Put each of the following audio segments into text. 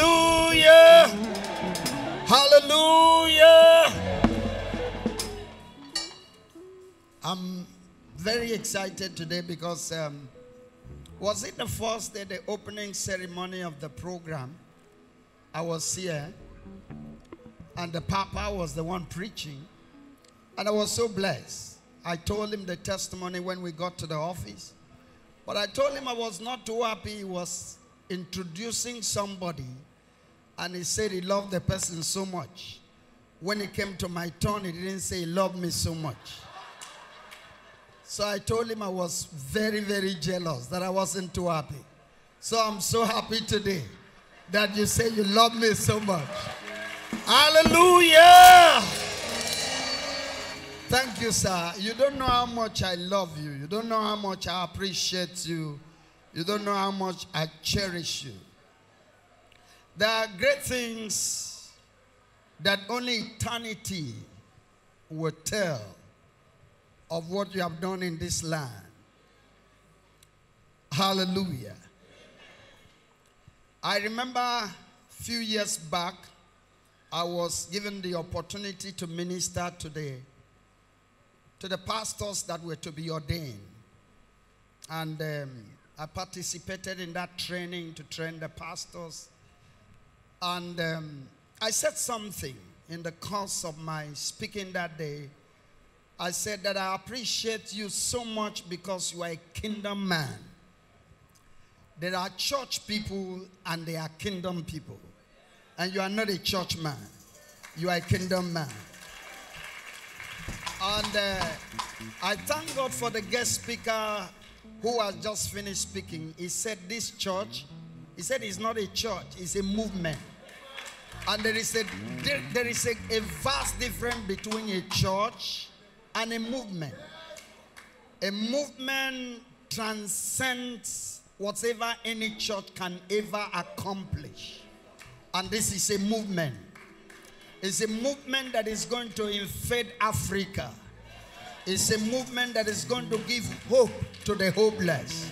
Hallelujah. Hallelujah. I'm very excited today because um, was it the first day, the opening ceremony of the program? I was here, and the Papa was the one preaching, and I was so blessed. I told him the testimony when we got to the office, but I told him I was not too happy. He was introducing somebody, and he said he loved the person so much. When it came to my turn, he didn't say he loved me so much. So I told him I was very, very jealous that I wasn't too happy. So I'm so happy today that you say you love me so much. Hallelujah! Thank you, sir. You don't know how much I love you. You don't know how much I appreciate you. You don't know how much I cherish you. There are great things that only eternity will tell of what you have done in this land. Hallelujah. I remember a few years back, I was given the opportunity to minister to the, to the pastors that were to be ordained. And um, I participated in that training to train the pastors. And um, I said something in the course of my speaking that day I said that I appreciate you so much because you are a kingdom man. There are church people and there are kingdom people. And you are not a church man, you are a kingdom man. And uh, I thank God for the guest speaker who has just finished speaking. He said, This church, he said, it's not a church, it's a movement. And there is a, there, there is a, a vast difference between a church and a movement. A movement transcends whatever any church can ever accomplish. And this is a movement. It's a movement that is going to invade Africa. It's a movement that is going to give hope to the hopeless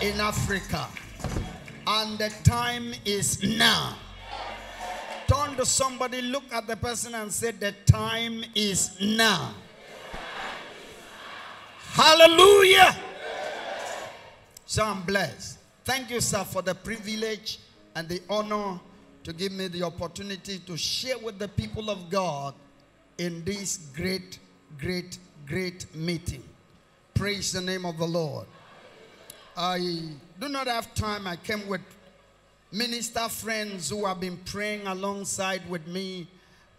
in Africa. And the time is now. Turn to somebody, look at the person, and say, The time is now. Hallelujah. So I'm blessed. Thank you, sir, for the privilege and the honor to give me the opportunity to share with the people of God in this great, great, great meeting. Praise the name of the Lord. I do not have time. I came with minister friends who have been praying alongside with me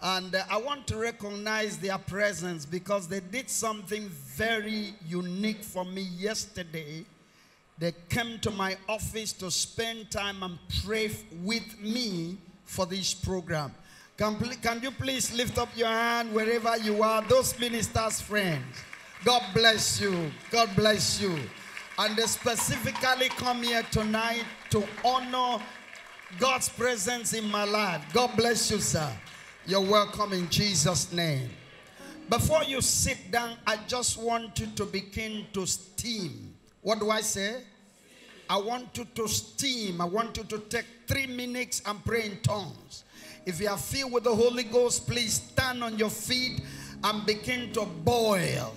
and uh, I want to recognize their presence because they did something very unique for me yesterday. They came to my office to spend time and pray with me for this program. Can, can you please lift up your hand wherever you are, those ministers' friends? God bless you. God bless you. And they specifically come here tonight to honor God's presence in my life. God bless you, sir. You're welcome in Jesus' name. Before you sit down, I just want you to begin to steam. What do I say? I want you to steam. I want you to take three minutes and pray in tongues. If you are filled with the Holy Ghost, please stand on your feet and begin to boil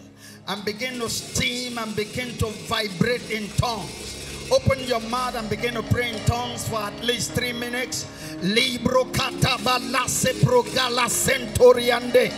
and begin to steam and begin to vibrate in tongues. Open your mouth and begin to pray in tongues for at least three minutes. Libro katabalase progala centoriande.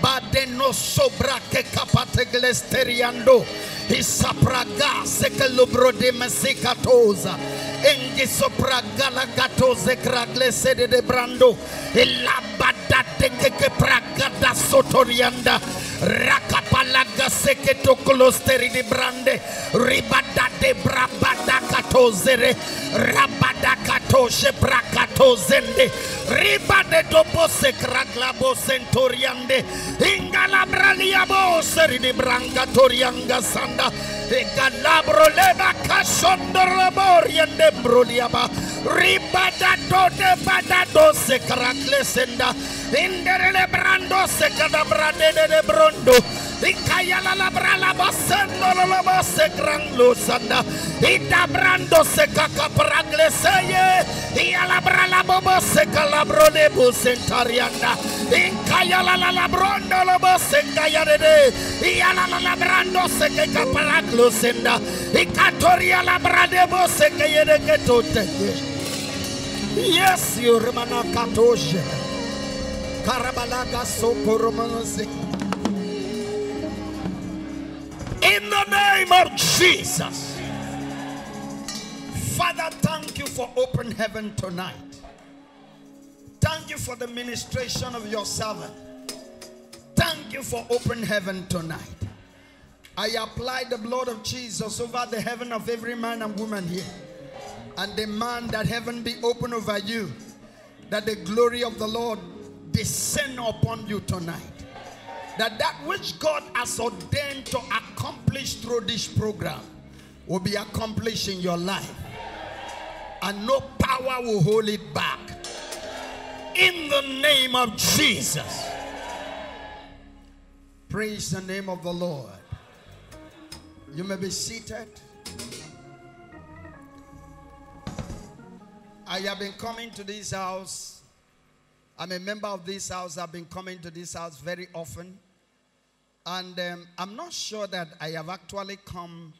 Badeno sobra que capate glesteriando. Isapraga se que lubro de mesicatosa. Engi sopraga la gatose craglese de brando. Elabadate que que praga da sotorianda. Rakapalaga seke to klosteri di brande. Ribada de brabada katozere. Rabada katoshe brakatozende. Ribade dopo se kraglabo sentoriande. Ingala braliabo seri di branca torianga sanda. Egalabro leba kasondoro moriende broliaba. Ribada do de bada do se krakle senda. Indere le brando se kadabrade de de brondo. Ikaya la la bra la basendo la base gran lusanda. Ita brando se kaka pragle seye. Ia la bra la bobo se busentarianda. Ikaya la la la brondo la base kaya de de. Ia la la brando se senda. Ikatoria la bra de bose que yede que. Yes, you remana katoshe. Karabalaga sokoromanose. In the name of Jesus. Father, thank you for open heaven tonight. Thank you for the ministration of your servant. Thank you for open heaven tonight. I apply the blood of Jesus over the heaven of every man and woman here and demand that heaven be open over you, that the glory of the Lord descend upon you tonight. That that which God has ordained to accomplish through this program will be accomplished in your life. And no power will hold it back. In the name of Jesus. Praise the name of the Lord. You may be seated. I have been coming to this house. I'm a member of this house. I've been coming to this house very often. And um, I'm not sure that I have actually come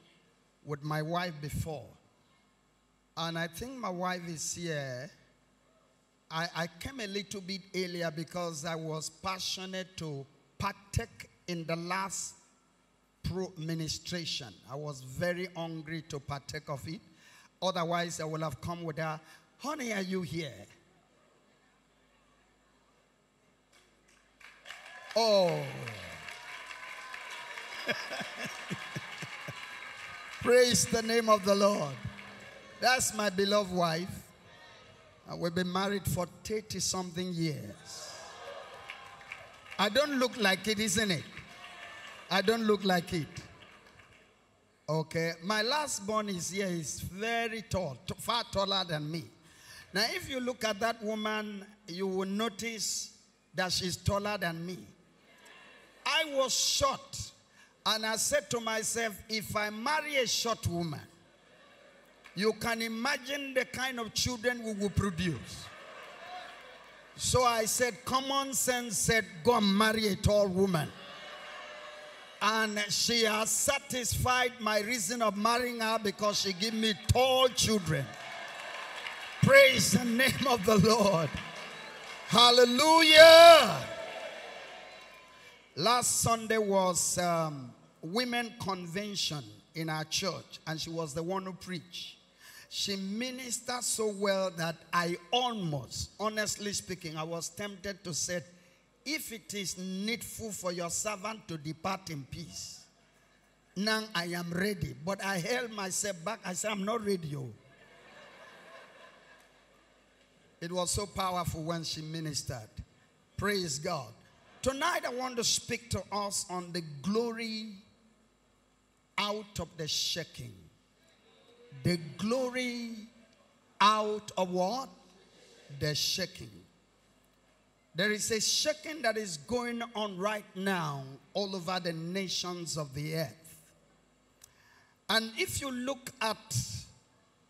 with my wife before. And I think my wife is here. I, I came a little bit earlier because I was passionate to partake in the last pro ministration. I was very hungry to partake of it. Otherwise, I would have come with her. Honey, are you here? Oh. Praise the name of the Lord. That's my beloved wife. And we've been married for 30 something years. I don't look like it, isn't it? I don't look like it. Okay. My last born is here, is very tall, far taller than me. Now, if you look at that woman, you will notice that she's taller than me. I was short, and I said to myself, if I marry a short woman, you can imagine the kind of children we will produce. So I said, common sense said, go and marry a tall woman. And she has satisfied my reason of marrying her because she gave me tall children. Praise the name of the Lord. Hallelujah. Last Sunday was um, women convention in our church, and she was the one who preached. She ministered so well that I almost, honestly speaking, I was tempted to say, if it is needful for your servant to depart in peace, now I am ready. But I held myself back. I said, I'm not ready. oh." It was so powerful when she ministered. Praise God. Tonight I want to speak to us on the glory out of the shaking. The glory out of what? The shaking. There is a shaking that is going on right now all over the nations of the earth. And if you look at,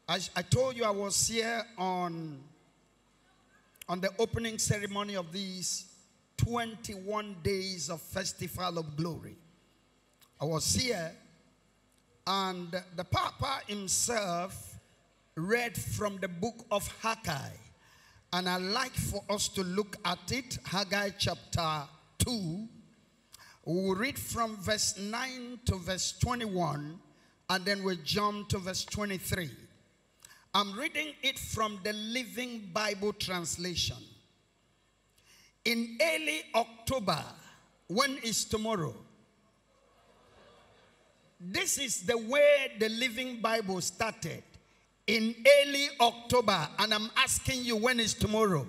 I, I told you I was here on, on the opening ceremony of these 21 days of Festival of Glory. I was here, and the Papa himself read from the book of Haggai. And I like for us to look at it, Haggai chapter 2. We'll read from verse 9 to verse 21, and then we'll jump to verse 23. I'm reading it from the Living Bible translation. In early October, when is tomorrow? This is the way the Living Bible started. In early October, and I'm asking you, when is tomorrow?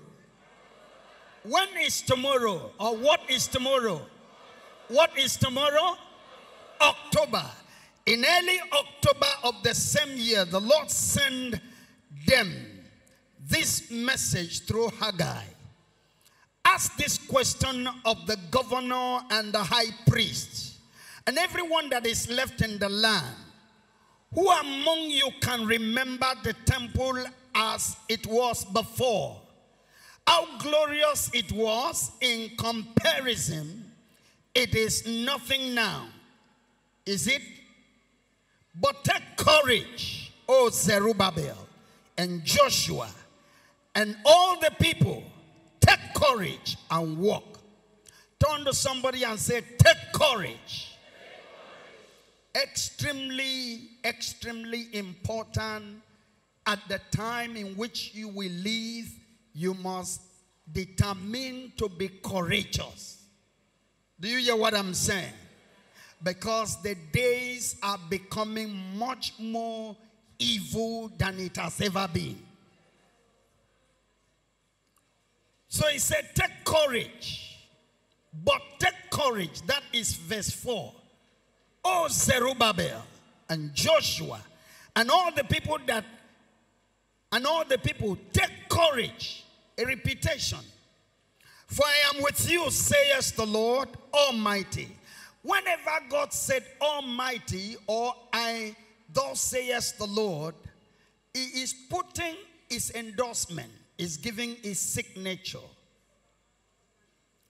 When is tomorrow? Or what is tomorrow? What is tomorrow? October. In early October of the same year, the Lord sent them this message through Haggai. Ask this question of the governor and the high priest and everyone that is left in the land, who among you can remember the temple as it was before? How glorious it was in comparison, it is nothing now. Is it? But take courage, O Zerubbabel and Joshua and all the people. Take courage and walk. Turn to somebody and say, Take courage. Extremely, extremely important at the time in which you will live, you must determine to be courageous. Do you hear what I'm saying? Because the days are becoming much more evil than it has ever been. So he said, Take courage. But take courage. That is verse 4. Oh, Zerubbabel and Joshua and all the people that, and all the people, take courage. A repetition. For I am with you, says the Lord Almighty. Whenever God said Almighty or I, thus says the Lord, He is putting His endorsement, is giving His signature.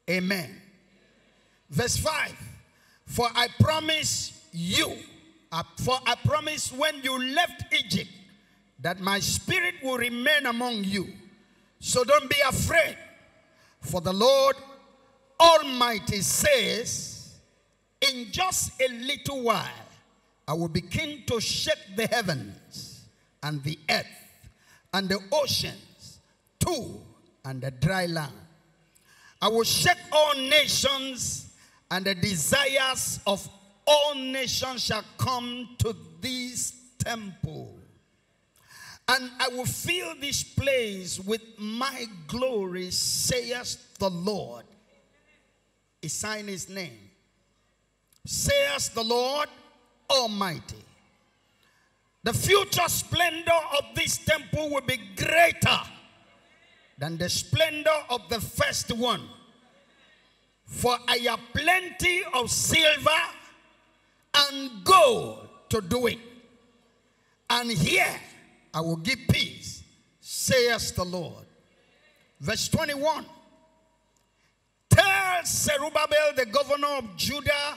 Amen. Verse 5 For I promise you, uh, for I promise when you left Egypt that my spirit will remain among you. So don't be afraid. For the Lord Almighty says, In just a little while, I will begin to shake the heavens and the earth and the oceans too and the dry land. I will shake all nations and the desires of all nations shall come to this temple. And I will fill this place with my glory, says the Lord. He signed his name. Says the Lord Almighty. The future splendor of this temple will be greater than the splendor of the first one. For I have plenty of silver and gold to do it. And here I will give peace, says the Lord. Verse 21. Tell Zerubbabel, the governor of Judah,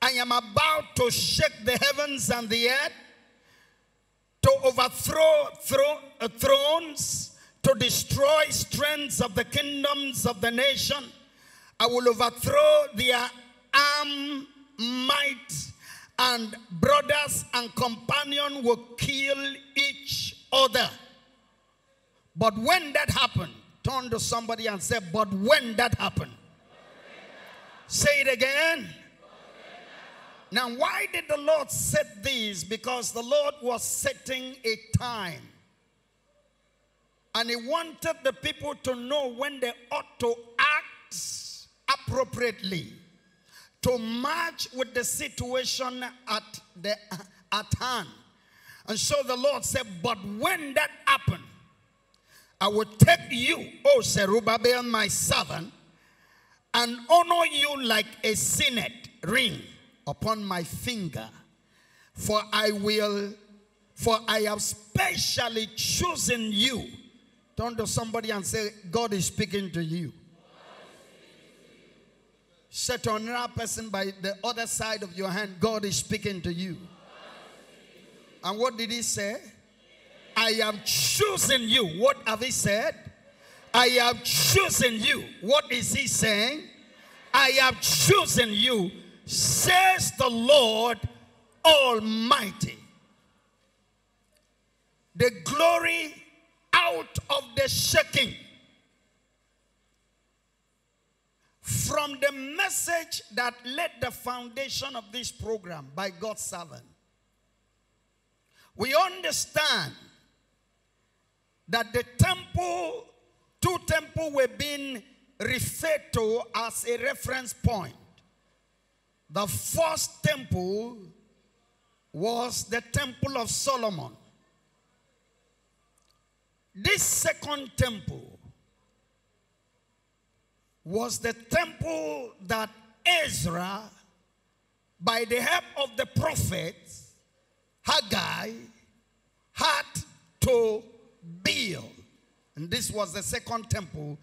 I am about to shake the heavens and the earth, to overthrow thro uh, thrones, to destroy strengths of the kingdoms of the nation. I will overthrow their arm might, and brothers and companions will kill each other. But when that happened, turn to somebody and say, But when that happened, say it again. Now, why did the Lord set these? Because the Lord was setting a time. And He wanted the people to know when they ought to act appropriately, to match with the situation at, the, at hand. And so the Lord said, But when that happened, I will take you, O Zerubbabel, my servant, and honor you like a signet ring upon my finger. For I will, for I have specially chosen you. Turn to somebody and say, God is speaking to you. Set on another person by the other side of your hand. God is speaking to you. And what did he say? I have chosen you. What have he said? I have chosen you. What is he saying? I have chosen you, says the Lord Almighty. The glory out of the shaking. From the message that laid the foundation of this program by God's servant, we understand that the temple, two temples were being referred to as a reference point. The first temple was the temple of Solomon. This second temple was the temple that Ezra by the help of the prophets, Haggai had to build. And this was the second temple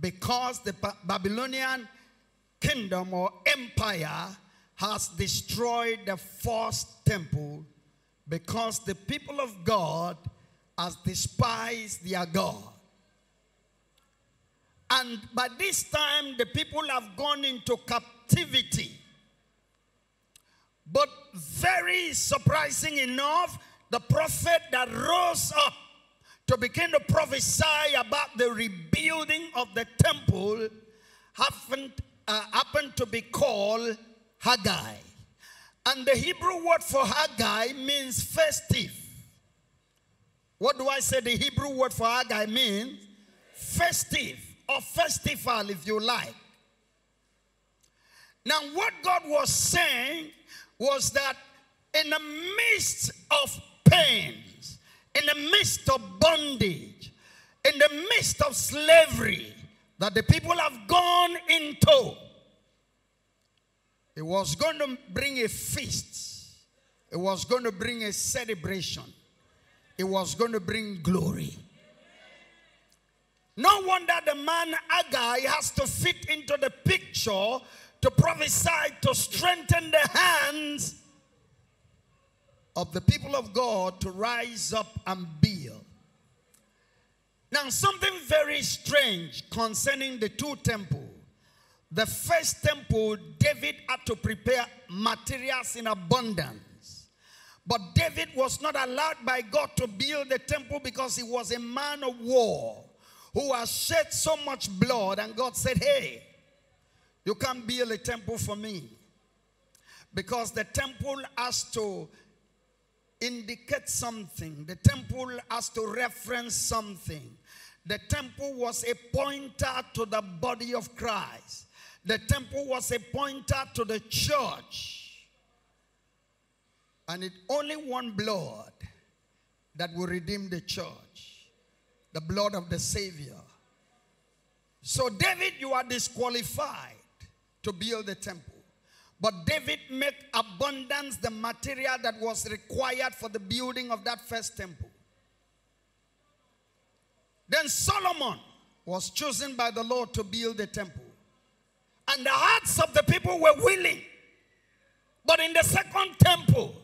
because the Babylonian kingdom or empire has destroyed the first temple because the people of God has despised their God. And by this time, the people have gone into captivity. But very surprising enough, the prophet that rose up to begin to prophesy about the rebuilding of the temple happened, uh, happened to be called Haggai. And the Hebrew word for Haggai means festive. What do I say the Hebrew word for Haggai means? Festive or festival, if you like. Now, what God was saying was that in the midst of pains, in the midst of bondage, in the midst of slavery that the people have gone into, it was going to bring a feast. It was going to bring a celebration. It was going to bring glory. No wonder the man Haggai has to fit into the picture to prophesy to strengthen the hands of the people of God to rise up and build. Now, something very strange concerning the two temples. The first temple, David had to prepare materials in abundance. But David was not allowed by God to build the temple because he was a man of war who has shed so much blood. And God said, Hey, you can't build a temple for me. Because the temple has to indicate something, the temple has to reference something. The temple was a pointer to the body of Christ. The temple was a pointer to the church. And it only one blood that will redeem the church. The blood of the Savior. So David, you are disqualified to build the temple. But David made abundance the material that was required for the building of that first temple. Then Solomon was chosen by the Lord to build the temple. And the hearts of the people were willing. But in the second temple,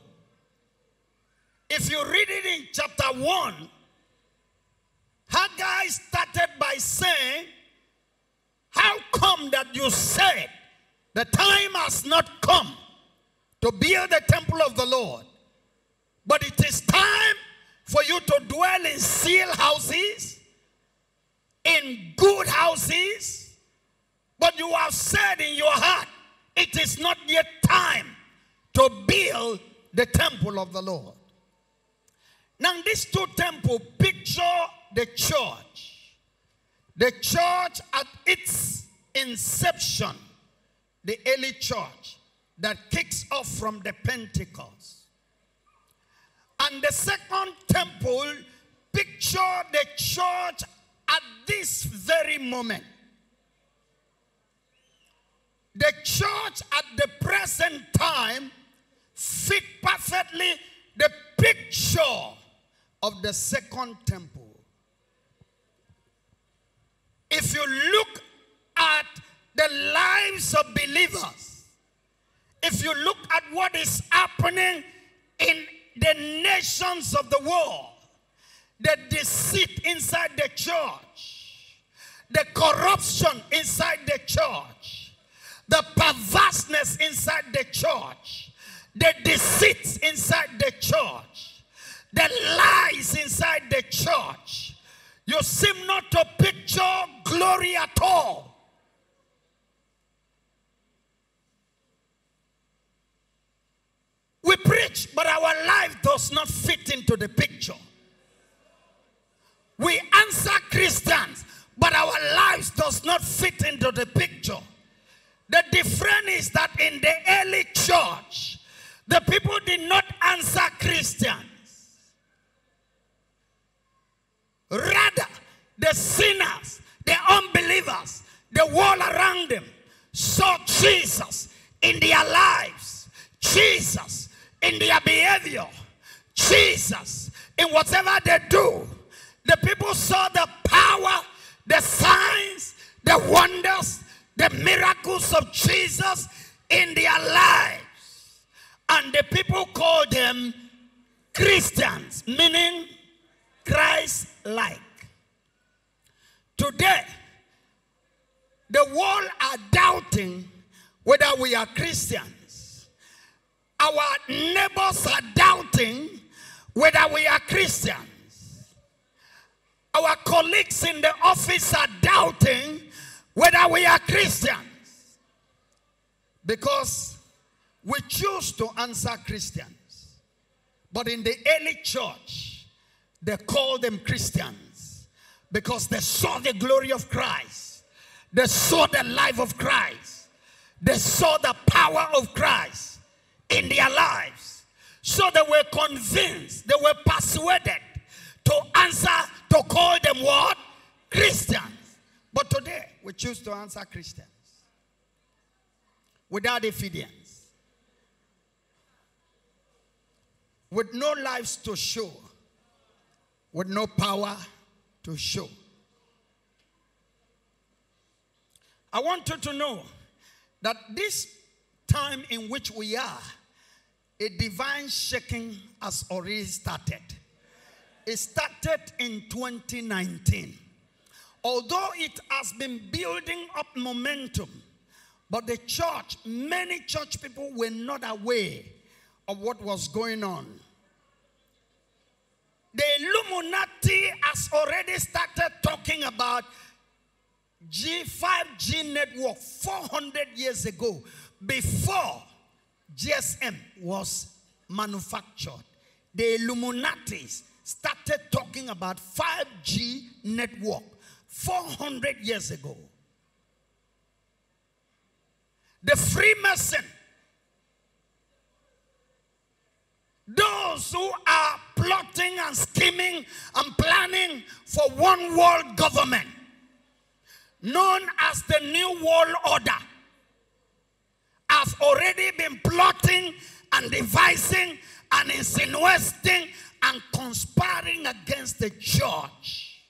if you read it in chapter 1, Haggai started by saying, How come that you said the time has not come to build the temple of the Lord, but it is time for you to dwell in seal houses, in good houses, but you have said in your heart, it is not yet time to build the temple of the Lord. Now, these two temples picture the church. The church at its inception, the early church that kicks off from the Pentecost. And the second temple picture the church at this very moment the church at the present time fit perfectly the picture of the second temple. If you look at the lives of believers, if you look at what is happening in the nations of the world, the deceit inside the church, the corruption inside the church, the perverseness inside the church, the deceit inside the church, the lies inside the church. You seem not to picture glory at all. We preach, but our life does not fit into the picture. We answer Christians, but our lives does not fit into the picture. The difference is that in the early church, the people did not answer Christians. Rather, the sinners, the unbelievers, the world around them saw Jesus in their lives, Jesus in their behavior, Jesus in whatever they do. The people saw the power, the signs, the wonders, the miracles of Jesus in their lives. And the people called them Christians, meaning Christ like. Today, the world are doubting whether we are Christians. Our neighbors are doubting whether we are Christians. Our colleagues in the office are doubting whether we are Christians. Because we choose to answer Christians. But in the early church, they called them Christians because they saw the glory of Christ. They saw the life of Christ. They saw the power of Christ in their lives. So they were convinced, they were persuaded to answer, to call them what? Christians. But today, we choose to answer Christians without evidence, with no lives to show, with no power to show. I want you to know that this time in which we are, a divine shaking has already started. It started in 2019. Although it has been building up momentum, but the church, many church people were not aware of what was going on. The Illuminati has already started talking about G5G network 400 years ago before GSM was manufactured. The Illuminatis started talking about 5G network 400 years ago. The Freemason, those who are plotting and scheming and planning for one world government, known as the New World Order, have already been plotting and devising and insinuating and conspiring against the church.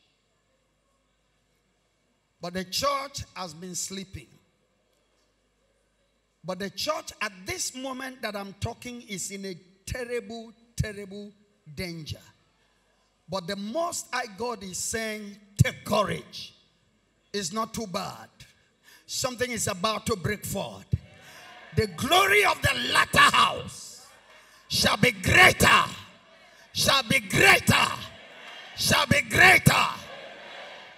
But the church has been sleeping. But the church at this moment that I'm talking is in a terrible, terrible danger. But the Most High God is saying, take courage. It's not too bad. Something is about to break forth. The glory of the latter house shall be greater, shall be greater, shall be greater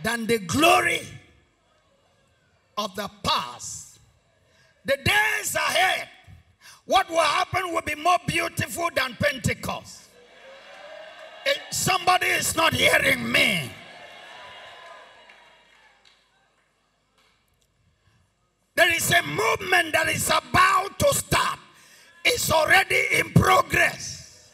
than the glory of the past. The days ahead, what will happen will be more beautiful than Pentecost. If somebody is not hearing me. There is a movement that is about to start. It's already in progress.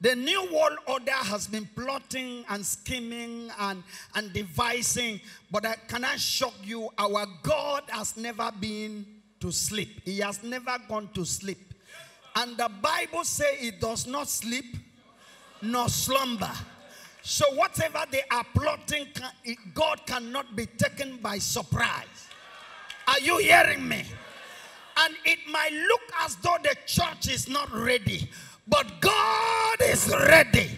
The New World Order has been plotting and scheming and, and devising, but I cannot shock you, our God has never been to sleep. He has never gone to sleep. And the Bible says he does not sleep nor slumber. So whatever they are plotting, God cannot be taken by surprise. Are you hearing me? And it might look as though the church is not ready. But God is ready.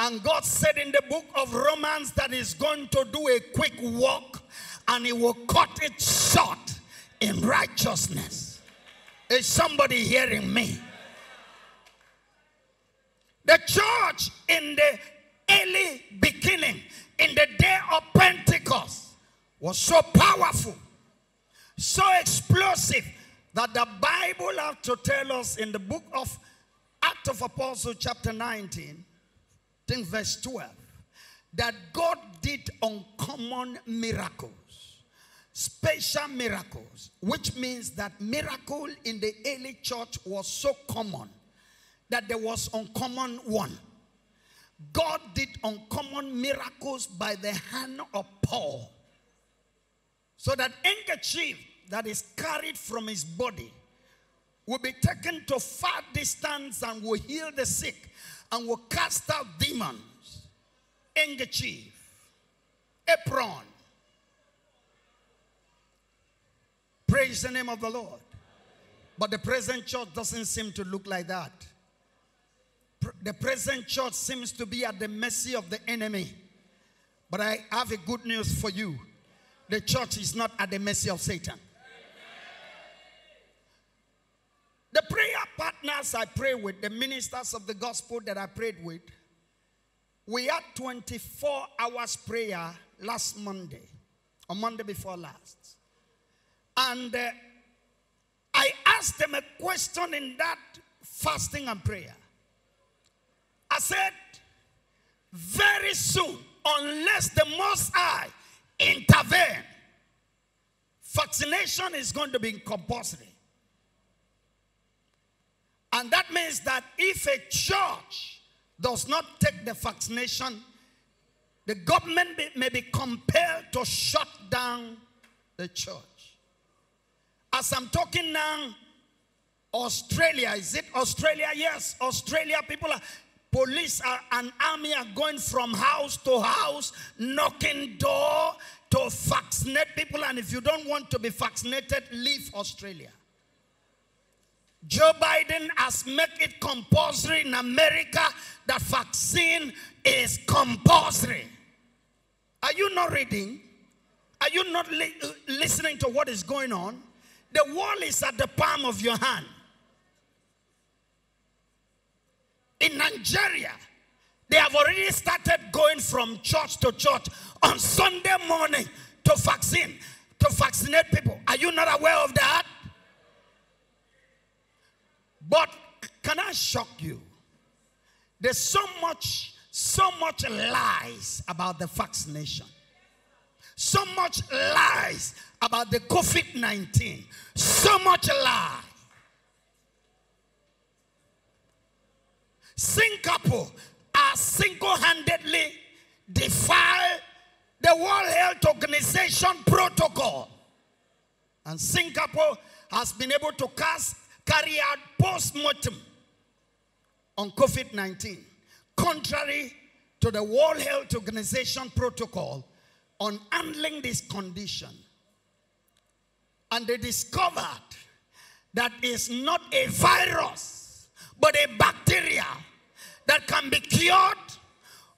And God said in the book of Romans that He's going to do a quick walk and He will cut it short in righteousness. Is somebody hearing me? The church in the early beginning, in the day of Pentecost, was so powerful, so explosive that the Bible has to tell us in the book of Act of Apostle chapter 19, think verse 12, that God did uncommon miracles, special miracles, which means that miracle in the early church was so common that there was uncommon one. God did uncommon miracles by the hand of Paul. So that handkerchief that is carried from his body will be taken to far distance and will heal the sick and will cast out demons. Handkerchief, apron. Praise the name of the Lord. But the present church doesn't seem to look like that. The present church seems to be at the mercy of the enemy. But I have a good news for you. The church is not at the mercy of Satan. The prayer partners I pray with, the ministers of the gospel that I prayed with, we had 24 hours prayer last Monday, or Monday before last. And uh, I asked them a question in that fasting and prayer. I said, very soon, unless the Most High intervene, vaccination is going to be compulsory. And that means that if a church does not take the vaccination, the government may be compelled to shut down the church. As I'm talking now, Australia, is it Australia? Yes, Australia people are, police are, and army are going from house to house, knocking door to vaccinate people. And if you don't want to be vaccinated, leave Australia. Joe Biden has made it compulsory in America that vaccine is compulsory. Are you not reading? Are you not li uh, listening to what is going on? The wall is at the palm of your hand. In Nigeria, they have already started going from church to church on Sunday morning to vaccine, to vaccinate people. Are you not aware of that? But can I shock you? There's so much, so much lies about the vaccination. So much lies about the COVID 19. So much lie. Singapore has single handedly defied the World Health Organization protocol. And Singapore has been able to cast carry out post-mortem on COVID-19, contrary to the World Health Organization protocol on handling this condition. And they discovered that it's not a virus, but a bacteria that can be cured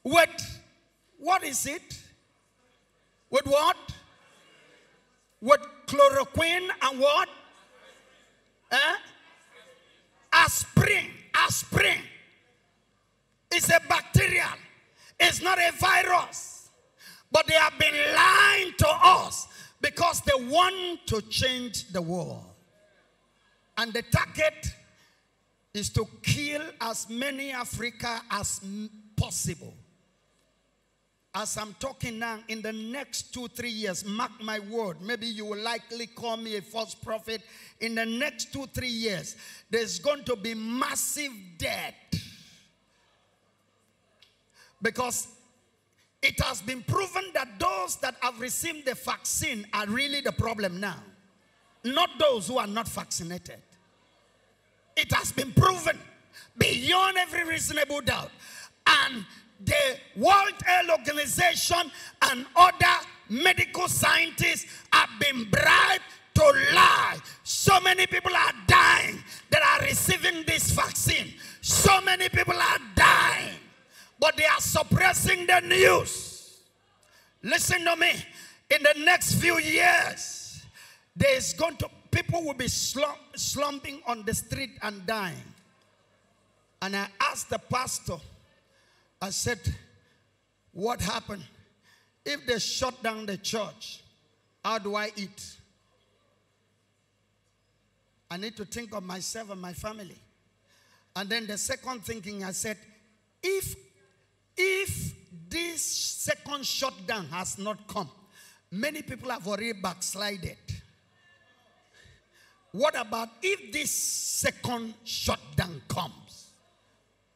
with, what is it? With what? With chloroquine and what? Eh? aspirin, aspirin. It's a bacterial. It's not a virus. But they have been lying to us because they want to change the world. And the target is to kill as many Africa as possible. As I'm talking now, in the next two, three years, mark my word, maybe you will likely call me a false prophet. In the next two, three years, there's going to be massive debt. Because it has been proven that those that have received the vaccine are really the problem now, not those who are not vaccinated. It has been proven beyond every reasonable doubt. And the World Health Organization and other medical scientists have been bribed to lie. So many people are dying that are receiving this vaccine. So many people are dying, but they are suppressing the news. Listen to me. In the next few years, there's going to people will be slump, slumping on the street and dying. And I asked the pastor, I said, What happened? If they shut down the church, how do I eat? I need to think of myself and my family. And then the second thinking, I said, if this second shutdown has not come, many people have already backslided. What about if this second shutdown comes?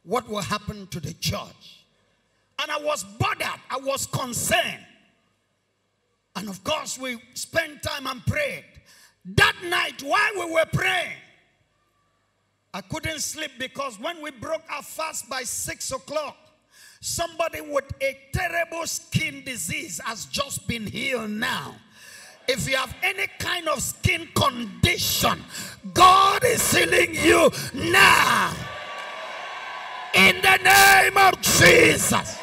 What will happen to the church? And I was bothered, I was concerned. And of course, we spent time and prayed. That night, while we were praying, I couldn't sleep because when we broke our fast by six o'clock, somebody with a terrible skin disease has just been healed now. If you have any kind of skin condition, God is healing you now. In the name of Jesus.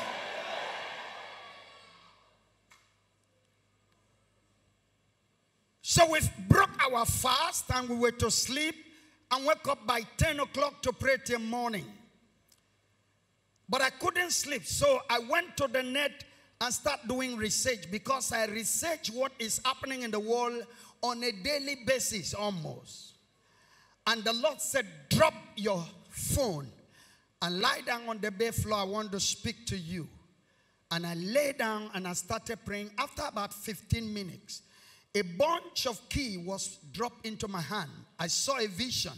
So we broke our fast and we were to sleep and wake up by 10 o'clock to pray till morning. But I couldn't sleep, so I went to the net and start doing research because I research what is happening in the world on a daily basis almost. And the Lord said, Drop your phone and lie down on the bed floor. I want to speak to you. And I lay down and I started praying. After about 15 minutes, a bunch of key was dropped into my hand. I saw a vision.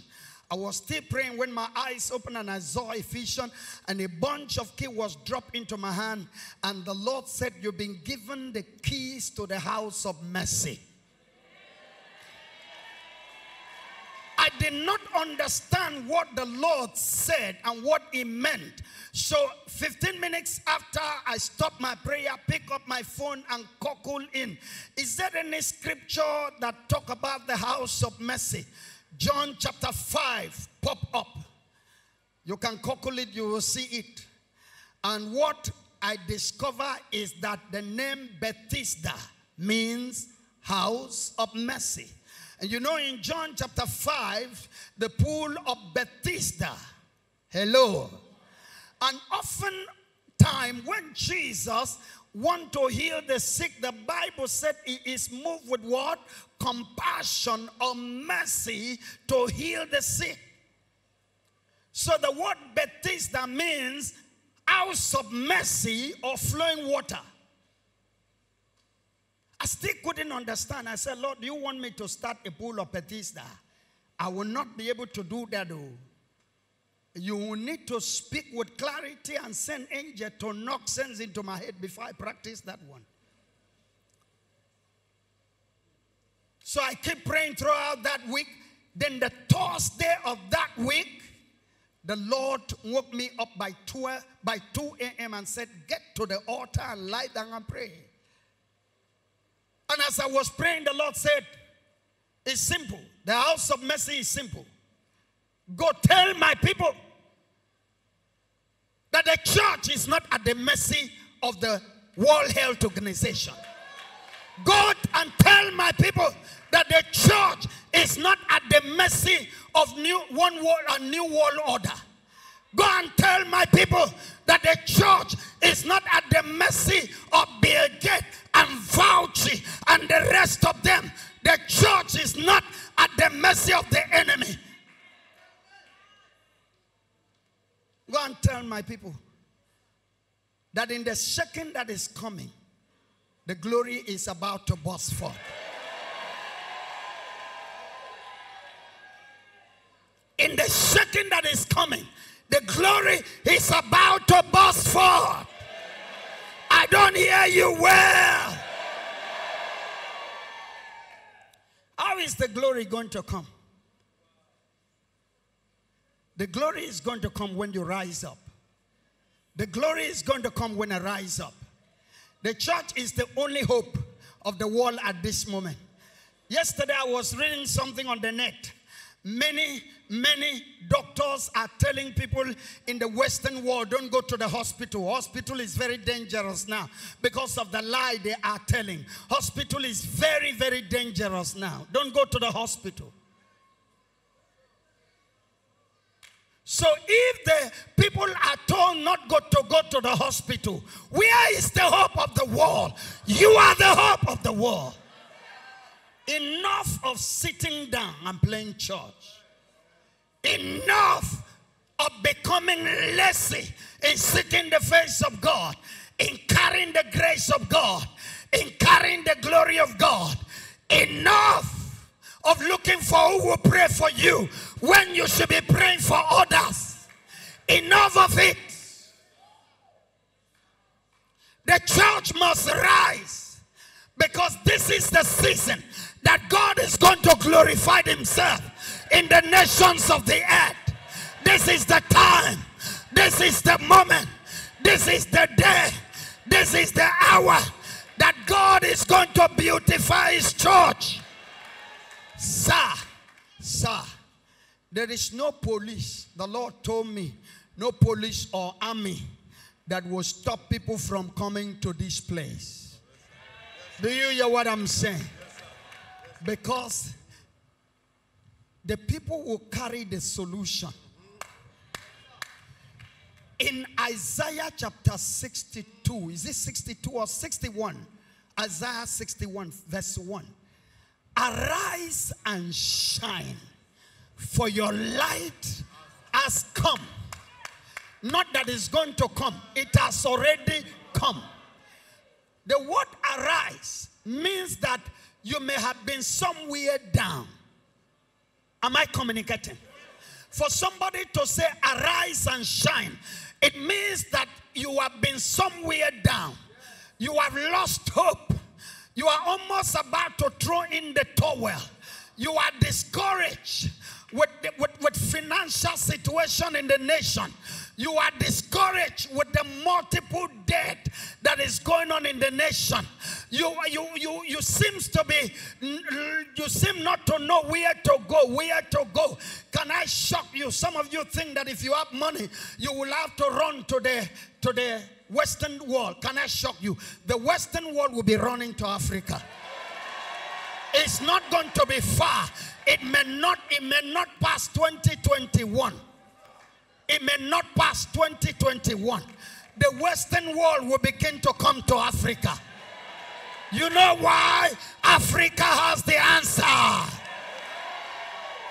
I was still praying when my eyes opened and I saw a vision and a bunch of key was dropped into my hand. And the Lord said, You've been given the keys to the house of mercy. I did not understand what the Lord said and what He meant. So, 15 minutes after I stopped my prayer, pick up my phone and cockle in. Is there any scripture that talk about the house of mercy? John chapter 5 pop up. You can it, you will see it. And what I discover is that the name Bethesda means house of mercy. And you know, in John chapter 5, the pool of Bethesda. Hello. And often time when Jesus want to heal the sick, the Bible said he is moved with what? Compassion or mercy to heal the sick. So the word Bethesda means house of mercy or flowing water. I still couldn't understand. I said, Lord, do you want me to start a pool of Bethesda? I will not be able to do that. Though. You will need to speak with clarity and send angel to knock sense into my head before I practice that one. So I keep praying throughout that week. Then the Thursday of that week, the Lord woke me up by 12, by 2 a.m. and said, Get to the altar and lie down and pray. And as I was praying, the Lord said, It's simple. The house of mercy is simple. Go tell my people that the church is not at the mercy of the World Health Organization. Go and tell my people that the church is not at the mercy of new one world a new world order. Go and tell my people that the church is not at the mercy of Bill Gates and Fauci and the rest of them. The church is not at the mercy of the enemy. Go and tell my people that in the second that is coming, the glory is about to burst forth. In the second that is coming, the glory is about to burst forth. I don't hear you well. How is the glory going to come? The glory is going to come when you rise up. The glory is going to come when I rise up. The church is the only hope of the world at this moment. Yesterday I was reading something on the net. Many, many doctors are telling people in the Western world don't go to the hospital. Hospital is very dangerous now because of the lie they are telling. Hospital is very, very dangerous now. Don't go to the hospital. So if the people are told not go to go to the hospital, where is the hope of the world? You are the hope of the world. Enough of sitting down and playing church. Enough of becoming lazy in seeking the face of God, in carrying the grace of God, in carrying the glory of God. Enough of looking for who will pray for you when you should be praying for others. Enough of it. The church must rise because this is the season that God is going to glorify Himself in the nations of the earth. This is the time. This is the moment. This is the day. This is the hour that God is going to beautify his church. Sir, sir, there is no police. The Lord told me, no police or army that will stop people from coming to this place. Do you hear what I'm saying? Because the people will carry the solution. In Isaiah chapter 62, is it 62 or 61? Isaiah 61, verse 1. Arise and shine, for your light has come. Not that it's going to come, it has already come. The word arise means that you may have been somewhere down. Am I communicating? For somebody to say arise and shine, it means that you have been somewhere down. You have lost hope. You are almost about to throw in the towel. You are discouraged with, the, with, with financial situation in the nation. You are discouraged with the multiple debt that is going on in the nation. You, you, you, you seems to be, you seem not to know where to go, where to go. Can I shock you? Some of you think that if you have money, you will have to run to the, to the Western world. Can I shock you? The Western world will be running to Africa. It's not going to be far. It may not, it may not pass 2021. It may not pass 2021. The Western world will begin to come to Africa. You know why? Africa has the answer.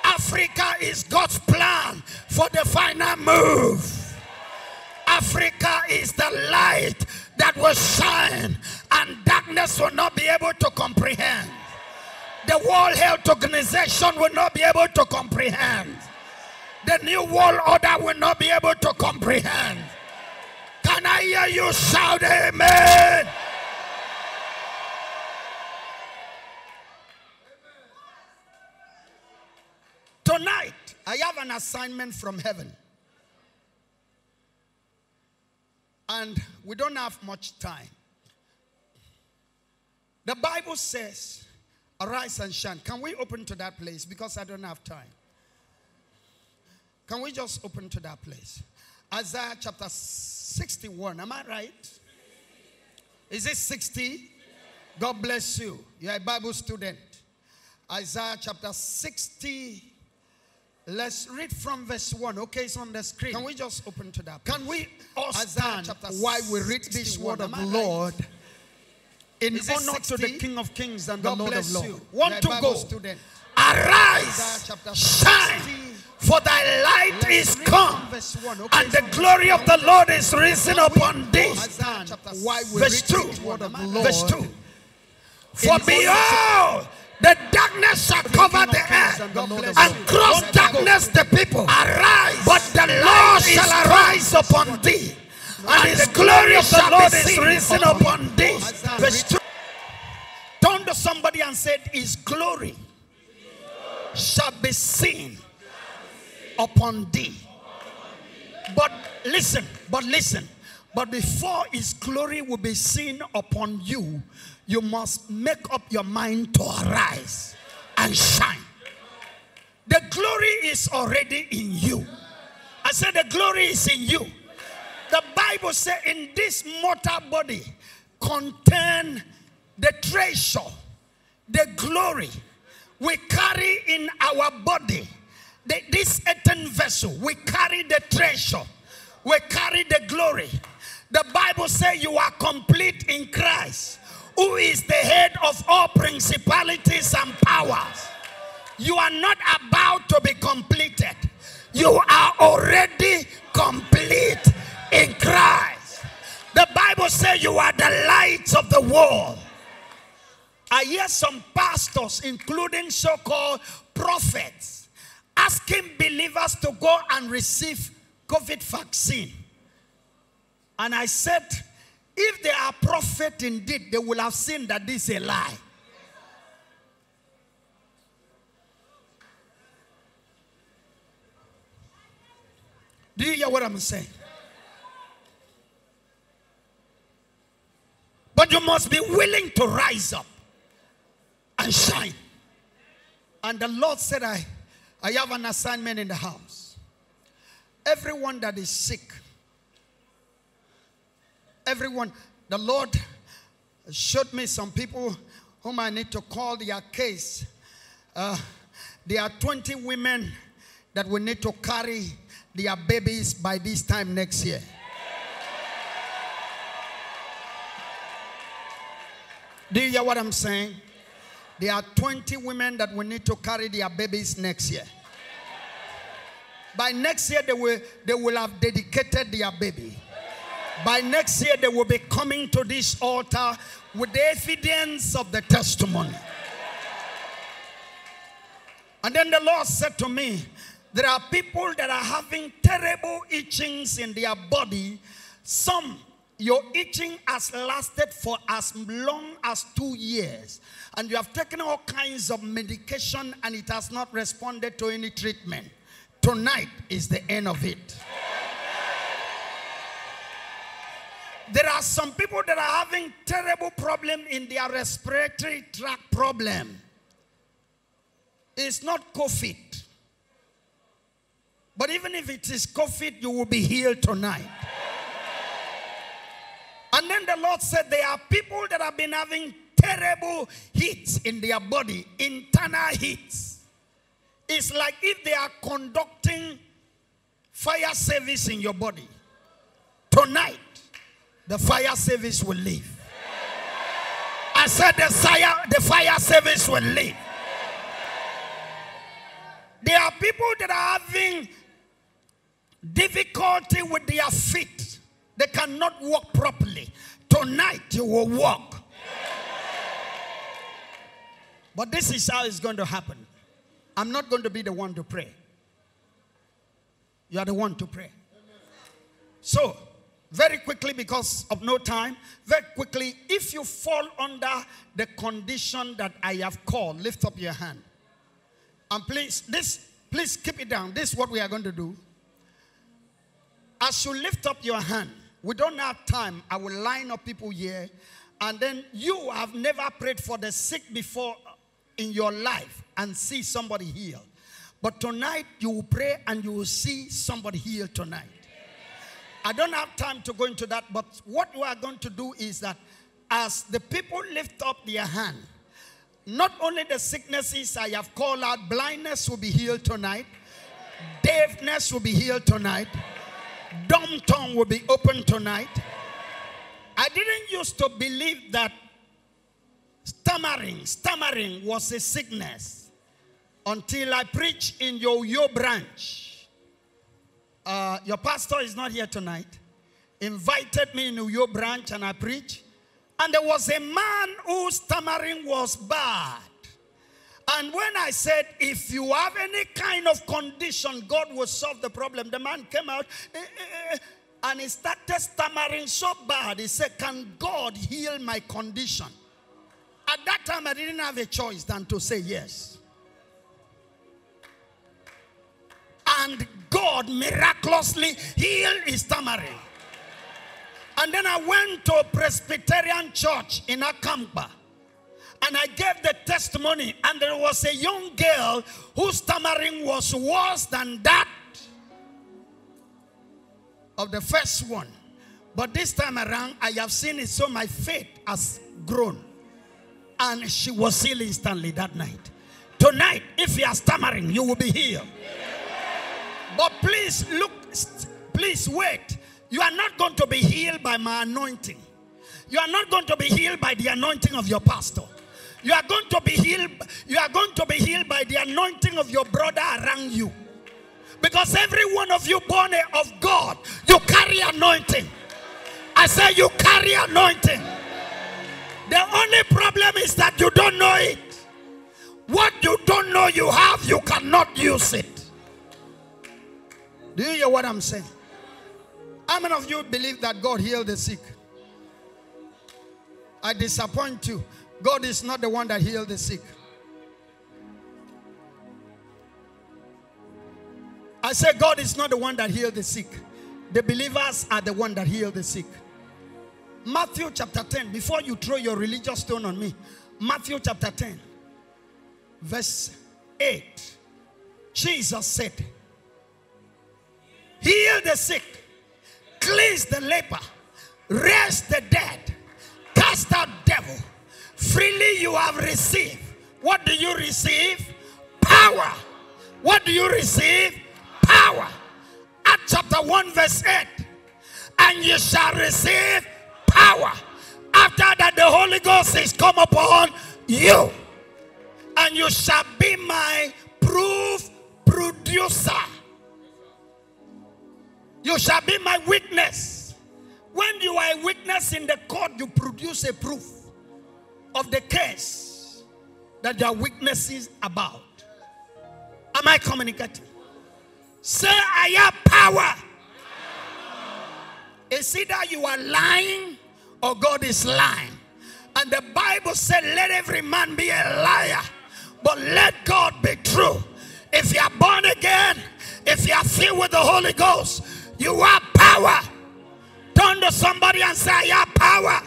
Africa is God's plan for the final move. Africa is the light that will shine and darkness will not be able to comprehend. The World Health Organization will not be able to comprehend. The New World Order will not be able to comprehend. Can I hear you shout amen? Tonight, I have an assignment from heaven. And we don't have much time. The Bible says, Arise and shine. Can we open to that place? Because I don't have time. Can we just open to that place? Isaiah chapter 61. Am I right? Is it 60? God bless you. You're a Bible student. Isaiah chapter 60. Let's read from verse 1. Okay, it's on the screen. Can we just open to that? Can we all stand while we read this word of the Lord? In Is honor to the King of Kings and God the Lord of Lords. Want to go? Student. Arise, shine, for thy light Let's is come, okay, and the glory of the Lord is risen upon thee. Verse 2. Verse 2. For behold, the darkness shall cover the earth, and cross darkness the people. Arise, but the Lord shall arise upon thee, and his glory of the Lord is risen upon thee. Verse 2. Turn to somebody and said, His glory shall be seen upon thee. But listen, but listen. But before his glory will be seen upon you, you must make up your mind to arise and shine. The glory is already in you. I said the glory is in you. The Bible says in this mortal body contain the treasure, the glory we carry in our body. The, this earthen vessel, we carry the treasure, we carry the glory. The Bible says you are complete in Christ who is the head of all principalities and powers. You are not about to be completed. You are already complete in Christ. The Bible says you are the light of the world. I hear some pastors, including so called prophets, asking believers to go and receive COVID vaccine. And I said, if they are prophet indeed, they will have seen that this is a lie. Do you hear what I'm saying? But you must be willing to rise up and shine. And the Lord said, I, I have an assignment in the house. Everyone that is sick, everyone, the Lord showed me some people whom I need to call their case. Uh, there are 20 women that will need to carry their babies by this time next year. Do you hear what I'm saying? There are 20 women that will need to carry their babies next year. By next year, they will, they will have dedicated their baby. By next year, they will be coming to this altar with the evidence of the testimony. And then the Lord said to me, There are people that are having terrible itchings in their body. Some, your itching has lasted for as long as two years. And you have taken all kinds of medication and it has not responded to any treatment. Tonight is the end of it. There are some people that are having terrible problem in their respiratory tract problem. It's not COVID. But even if it is COVID, you will be healed tonight. And then the Lord said, There are people that have been having terrible heat in their body, internal heats. It's like if they are conducting fire service in your body. Tonight, the fire service will leave. I said the fire, the fire service will leave. There are people that are having difficulty with their feet. They cannot walk properly. Tonight you will walk. But this is how it's going to happen. I'm not going to be the one to pray. You are the one to pray. So, very quickly, because of no time, very quickly, if you fall under the condition that I have called, lift up your hand. And please, this, please keep it down. This is what we are going to do. As you lift up your hand, we don't have time. I will line up people here. And then you have never prayed for the sick before in your life and see somebody healed. But tonight you will pray and you will see somebody healed tonight. I don't have time to go into that, but what we are going to do is that as the people lift up their hand, not only the sicknesses I have called out, blindness will be healed tonight, deafness will be healed tonight, dumb tongue will be open tonight. I didn't used to believe that stammering, stammering was a sickness until I preached in your your branch uh, your pastor is not here tonight, invited me in your branch and I preached. And there was a man whose stammering was bad. And when I said, if you have any kind of condition, God will solve the problem, the man came out eh, eh, eh, and he started stammering so bad. He said, Can God heal my condition? At that time, I didn't have a choice than to say yes. And God miraculously healed his stammering. And then I went to a Presbyterian church in Akamkpa. And I gave the testimony, and there was a young girl whose stammering was worse than that of the first one. But this time around, I have seen it, so my faith has grown. And she was healed instantly that night. Tonight, if you are stammering, you will be healed. But please look, please wait. You are not going to be healed by my anointing. You are not going to be healed by the anointing of your pastor. You are going to be healed. You are going to be healed by the anointing of your brother around you. Because every one of you born of God, you carry anointing. I say you carry anointing. The only problem is that you don't know it. What you don't know you have, you cannot use it. Do you hear what I'm saying? How many of you believe that God healed the sick? I disappoint you. God is not the one that healed the sick. I say God is not the one that healed the sick. The believers are the one that heal the sick. Matthew chapter 10, before you throw your religious stone on me, Matthew chapter 10, verse 8. Jesus said, Heal the sick, cleanse the leper, raise the dead, cast out devil. Freely you have received. What do you receive? Power. What do you receive? Power. Acts chapter 1, verse 8. And you shall receive power. After that, the Holy Ghost is come upon you. And you shall be my proof producer. You shall be my witness. When you are a witness in the court, you produce a proof of the case that you are witnesses about. Am I communicating? Say, I have power. It's either you are lying or God is lying. And the Bible said, let every man be a liar, but let God be true. If you are born again, if you are filled with the Holy Ghost, you have power. Turn to somebody and say, I have power.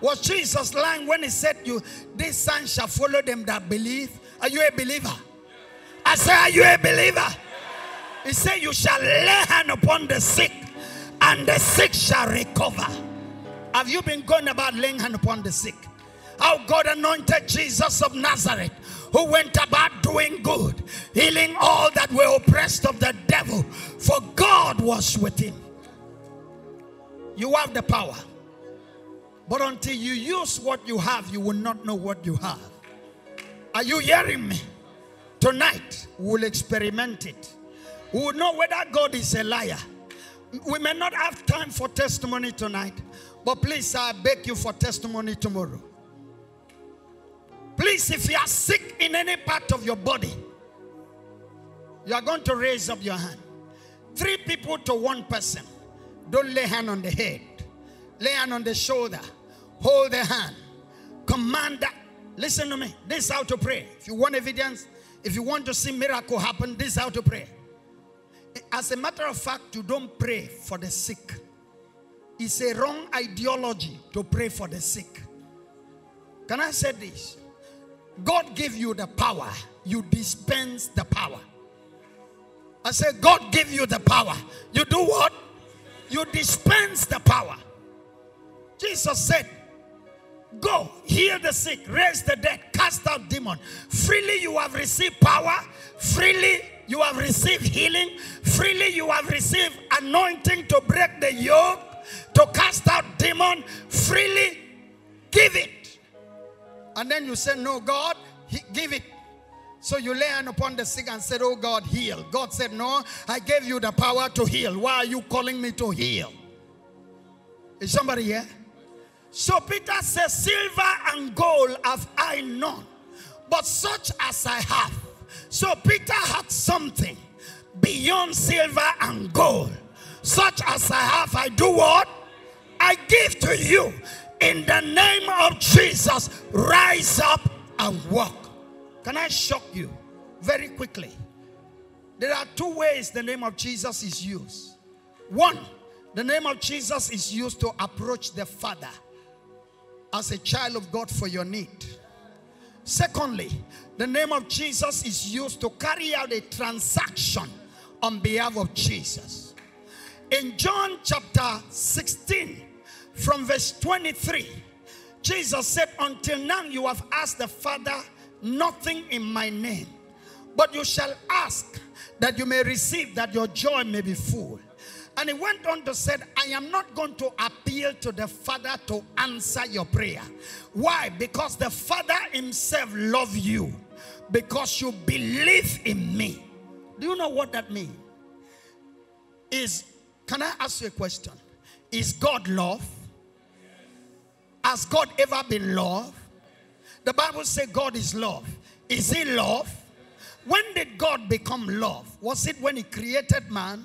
Was Jesus lying when he said, You this sign shall follow them that believe? Are you a believer? I say, Are you a believer? He said, You shall lay hand upon the sick, and the sick shall recover. Have you been going about laying hand upon the sick? How God anointed Jesus of Nazareth, who went about doing good, healing all that were oppressed of the devil, for God was with him. You have the power. But until you use what you have, you will not know what you have. Are you hearing me? Tonight, we'll experiment it. We will know whether God is a liar. We may not have time for testimony tonight, but please, I beg you for testimony tomorrow. Please, if you are sick in any part of your body, you are going to raise up your hand. Three people to one person. Don't lay hand on the head. Lay hand on the shoulder. Hold the hand. Command that. Listen to me. This is how to pray. If you want evidence, if you want to see miracle happen, this is how to pray. As a matter of fact, you don't pray for the sick. It's a wrong ideology to pray for the sick. Can I say this? God give you the power, you dispense the power. I say, God give you the power. You do what? You dispense the power. Jesus said, Go, heal the sick, raise the dead, cast out demon. Freely you have received power. Freely you have received healing. Freely you have received anointing to break the yoke, to cast out demon. Freely give it. And then you say, No, God, give it. So you lay hand upon the sick and said, Oh God, heal. God said, No, I gave you the power to heal. Why are you calling me to heal? Is somebody here? So Peter says, Silver and gold have I none, but such as I have. So Peter had something beyond silver and gold. Such as I have, I do what? I give to you. In the name of Jesus, rise up and walk. Can I shock you very quickly? There are two ways the name of Jesus is used. One, the name of Jesus is used to approach the Father as a child of God for your need. Secondly, the name of Jesus is used to carry out a transaction on behalf of Jesus. In John chapter 16, from verse 23, Jesus said, Until now you have asked the Father nothing in my name, but you shall ask that you may receive, that your joy may be full. And he went on to say, I am not going to appeal to the Father to answer your prayer. Why? Because the Father himself loves you. Because you believe in me. Do you know what that means? Is, can I ask you a question? Is God love? Has God ever been love? The Bible says God is love. Is he love? When did God become love? Was it when he created man?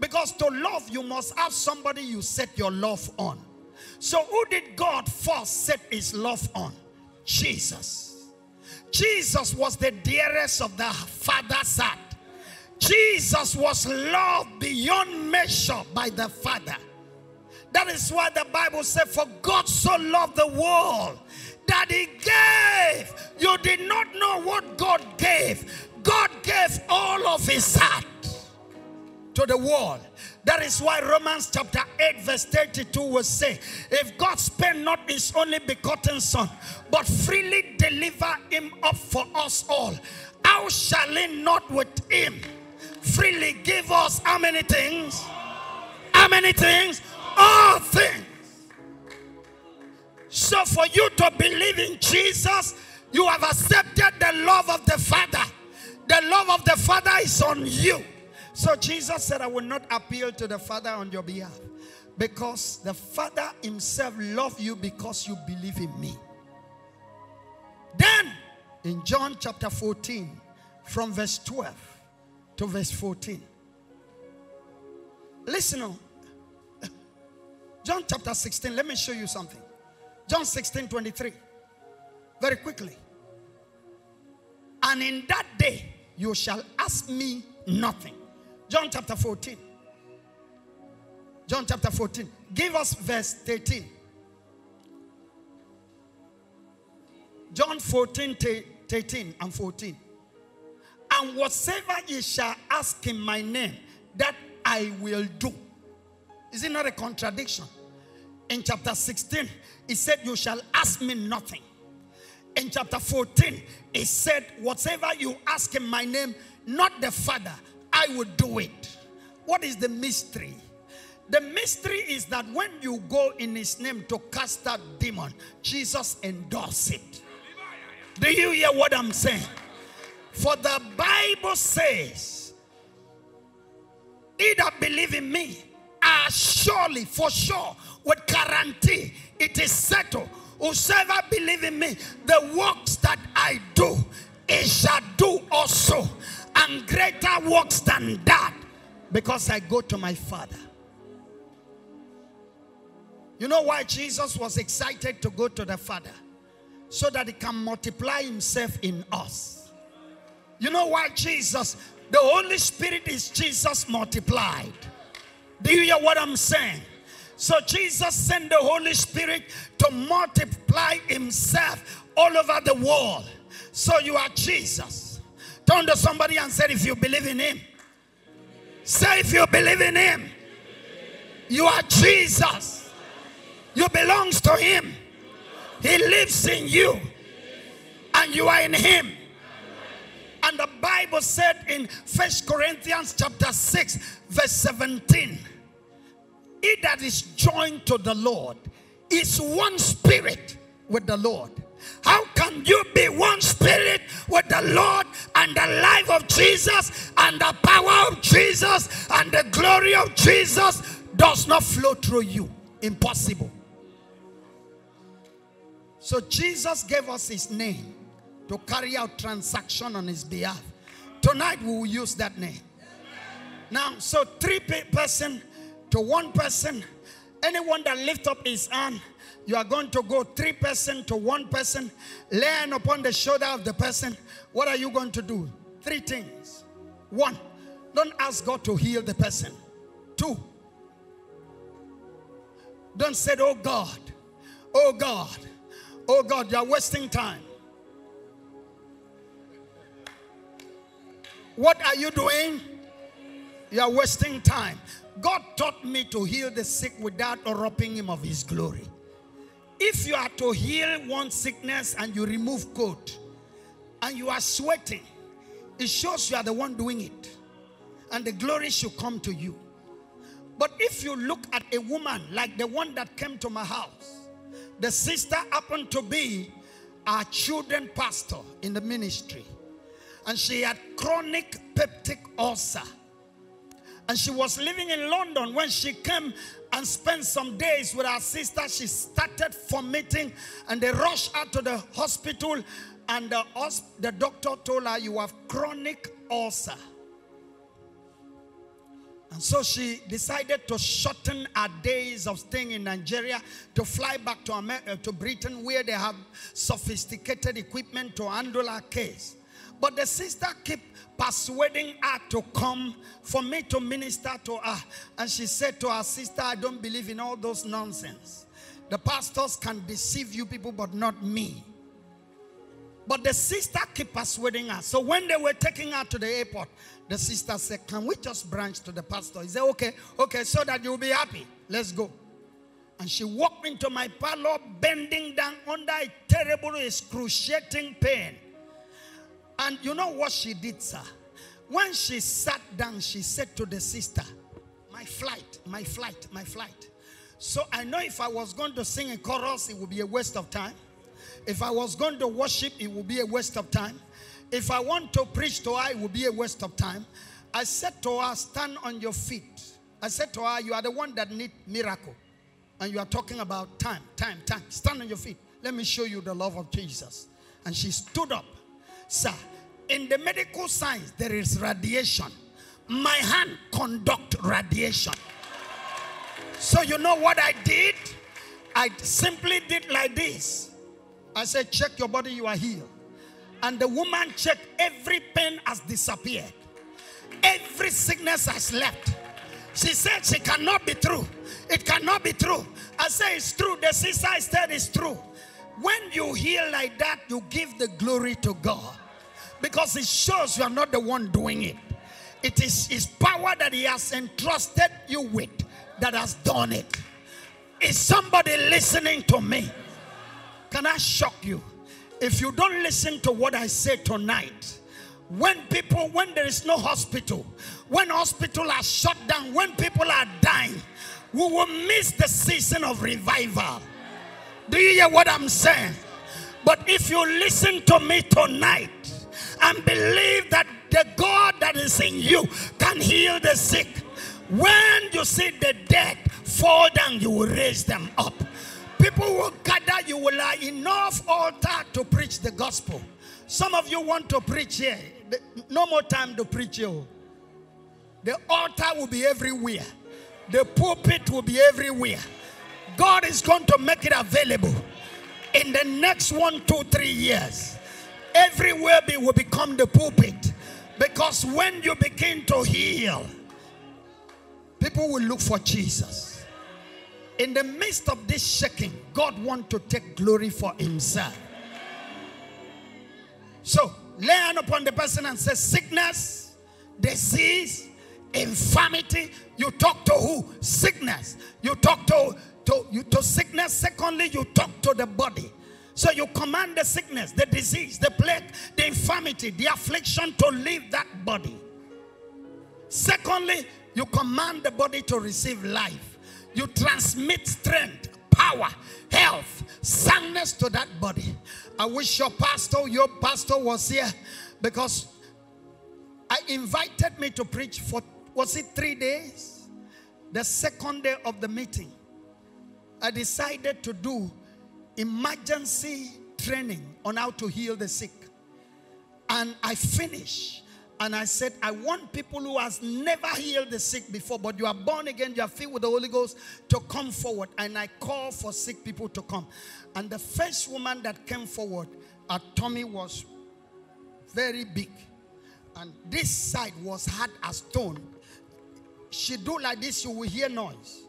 Because to love, you must have somebody you set your love on. So, who did God first set his love on? Jesus. Jesus was the dearest of the Father's heart. Jesus was loved beyond measure by the Father. That is why the Bible said, For God so loved the world that He gave. You did not know what God gave. God gave all of His heart to the world. That is why Romans chapter 8, verse 32 will say, If God spend not his only begotten Son, but freely deliver him up for us all, how shall he not with him freely give us how many things? How many things? All things. So for you to believe in Jesus, you have accepted the love of the Father. The love of the Father is on you. So Jesus said, I will not appeal to the Father on your behalf because the Father himself loved you because you believe in me. Then in John chapter 14, from verse 12 to verse 14. Listen on. John chapter 16, let me show you something. John 16, 23. Very quickly. And in that day you shall ask me nothing. John chapter 14. John chapter 14. Give us verse 13. John 14, 13 and 14. And whatsoever ye shall ask in my name, that I will do. Is it not a contradiction? In chapter 16, he said, You shall ask me nothing. In chapter 14, he said, Whatever you ask in my name, not the Father, I will do it. What is the mystery? The mystery is that when you go in his name to cast out demon, Jesus endorses it. Do you hear what I'm saying? For the Bible says, He that believe in me, surely, for sure, with guarantee, it is settled. Whosoever believe in me, the works that I do, he shall do also, and greater works than that, because I go to my Father. You know why Jesus was excited to go to the Father? So that he can multiply himself in us. You know why Jesus, the Holy Spirit is Jesus multiplied. Do you hear what I'm saying? So Jesus sent the Holy Spirit to multiply himself all over the world. So you are Jesus. Turn to somebody and say, if you believe in him. Say, if you believe in him. You are Jesus. You belongs to him. He lives in you. And you are in him. And the Bible said in First Corinthians chapter 6, verse 17, He that is joined to the Lord is one spirit with the Lord. How can you be one spirit with the Lord and the life of Jesus and the power of Jesus and the glory of Jesus does not flow through you? Impossible. So Jesus gave us his name to carry out transaction on his behalf. Tonight we will use that name. Now, so three person to one person, anyone that lift up his hand, you are going to go three person to one person, laying upon the shoulder of the person. What are you going to do? Three things. One, don't ask God to heal the person. Two, don't say, Oh God, oh God, oh God, you are wasting time. What are you doing? You are wasting time. God taught me to heal the sick without robbing him of his glory. If you are to heal one sickness and you remove coat and you are sweating, it shows you are the one doing it. And the glory should come to you. But if you look at a woman like the one that came to my house, the sister happened to be our children pastor in the ministry. And she had chronic peptic ulcer. And she was living in London when she came and spent some days with her sister. She started vomiting and they rushed her to the hospital. And the, the doctor told her, You have chronic ulcer. And so she decided to shorten her days of staying in Nigeria to fly back to, America, uh, to Britain where they have sophisticated equipment to handle her case. But the sister kept persuading her to come for me to minister to her. And she said to her sister, I don't believe in all those nonsense. The pastors can deceive you people, but not me. But the sister kept persuading her. So when they were taking her to the airport, the sister said, Can we just branch to the pastor? He said, Okay, okay, so that you'll be happy. Let's go. And she walked into my parlor, bending down under a terrible, excruciating pain. And you know what she did, sir? When she sat down, she said to the sister, My flight, my flight, my flight. So I know if I was going to sing a chorus, it would be a waste of time. If I was going to worship, it would be a waste of time. If I want to preach to her, it would be a waste of time. I said to her, Stand on your feet. I said to her, You are the one that need miracle. And you are talking about time, time, time. Stand on your feet. Let me show you the love of Jesus. And she stood up. Sir, in the medical science, there is radiation. My hand conduct radiation. So you know what I did? I simply did like this. I said, check your body, you are healed. And the woman checked, every pain has disappeared. Every sickness has left. She said she cannot be true. It cannot be true. I say it's true. The sister said it's true. When you heal like that, you give the glory to God. Because it shows you are not the one doing it. It is his power that he has entrusted you with that has done it. Is somebody listening to me? Can I shock you? If you don't listen to what I say tonight, when people, when there is no hospital, when hospital are shut down, when people are dying, we will miss the season of revival. Do you hear what I'm saying? But if you listen to me tonight and believe that the God that is in you can heal the sick, when you see the dead fall down, you will raise them up people will gather, you will have enough altar to preach the gospel. Some of you want to preach here. No more time to preach here. The altar will be everywhere. The pulpit will be everywhere. God is going to make it available in the next one, two, three years. Everywhere be, will become the pulpit. Because when you begin to heal, people will look for Jesus in the midst of this shaking, God wants to take glory for himself. So, lay hand upon the person and say, sickness, disease, infirmity. You talk to who? Sickness. You talk to, to, you, to sickness. Secondly, you talk to the body. So you command the sickness, the disease, the plague, the infirmity, the affliction to leave that body. Secondly, you command the body to receive life. You transmit strength, power, health, soundness to that body. I wish your pastor, your pastor was here because I invited me to preach for, was it three days? The second day of the meeting, I decided to do emergency training on how to heal the sick. And I finished and I said, I want people who has never healed the sick before, but you are born again, you are filled with the Holy Ghost to come forward. And I call for sick people to come. And the first woman that came forward, her tummy was very big. And this side was hard as stone. She do like this, you will hear noise.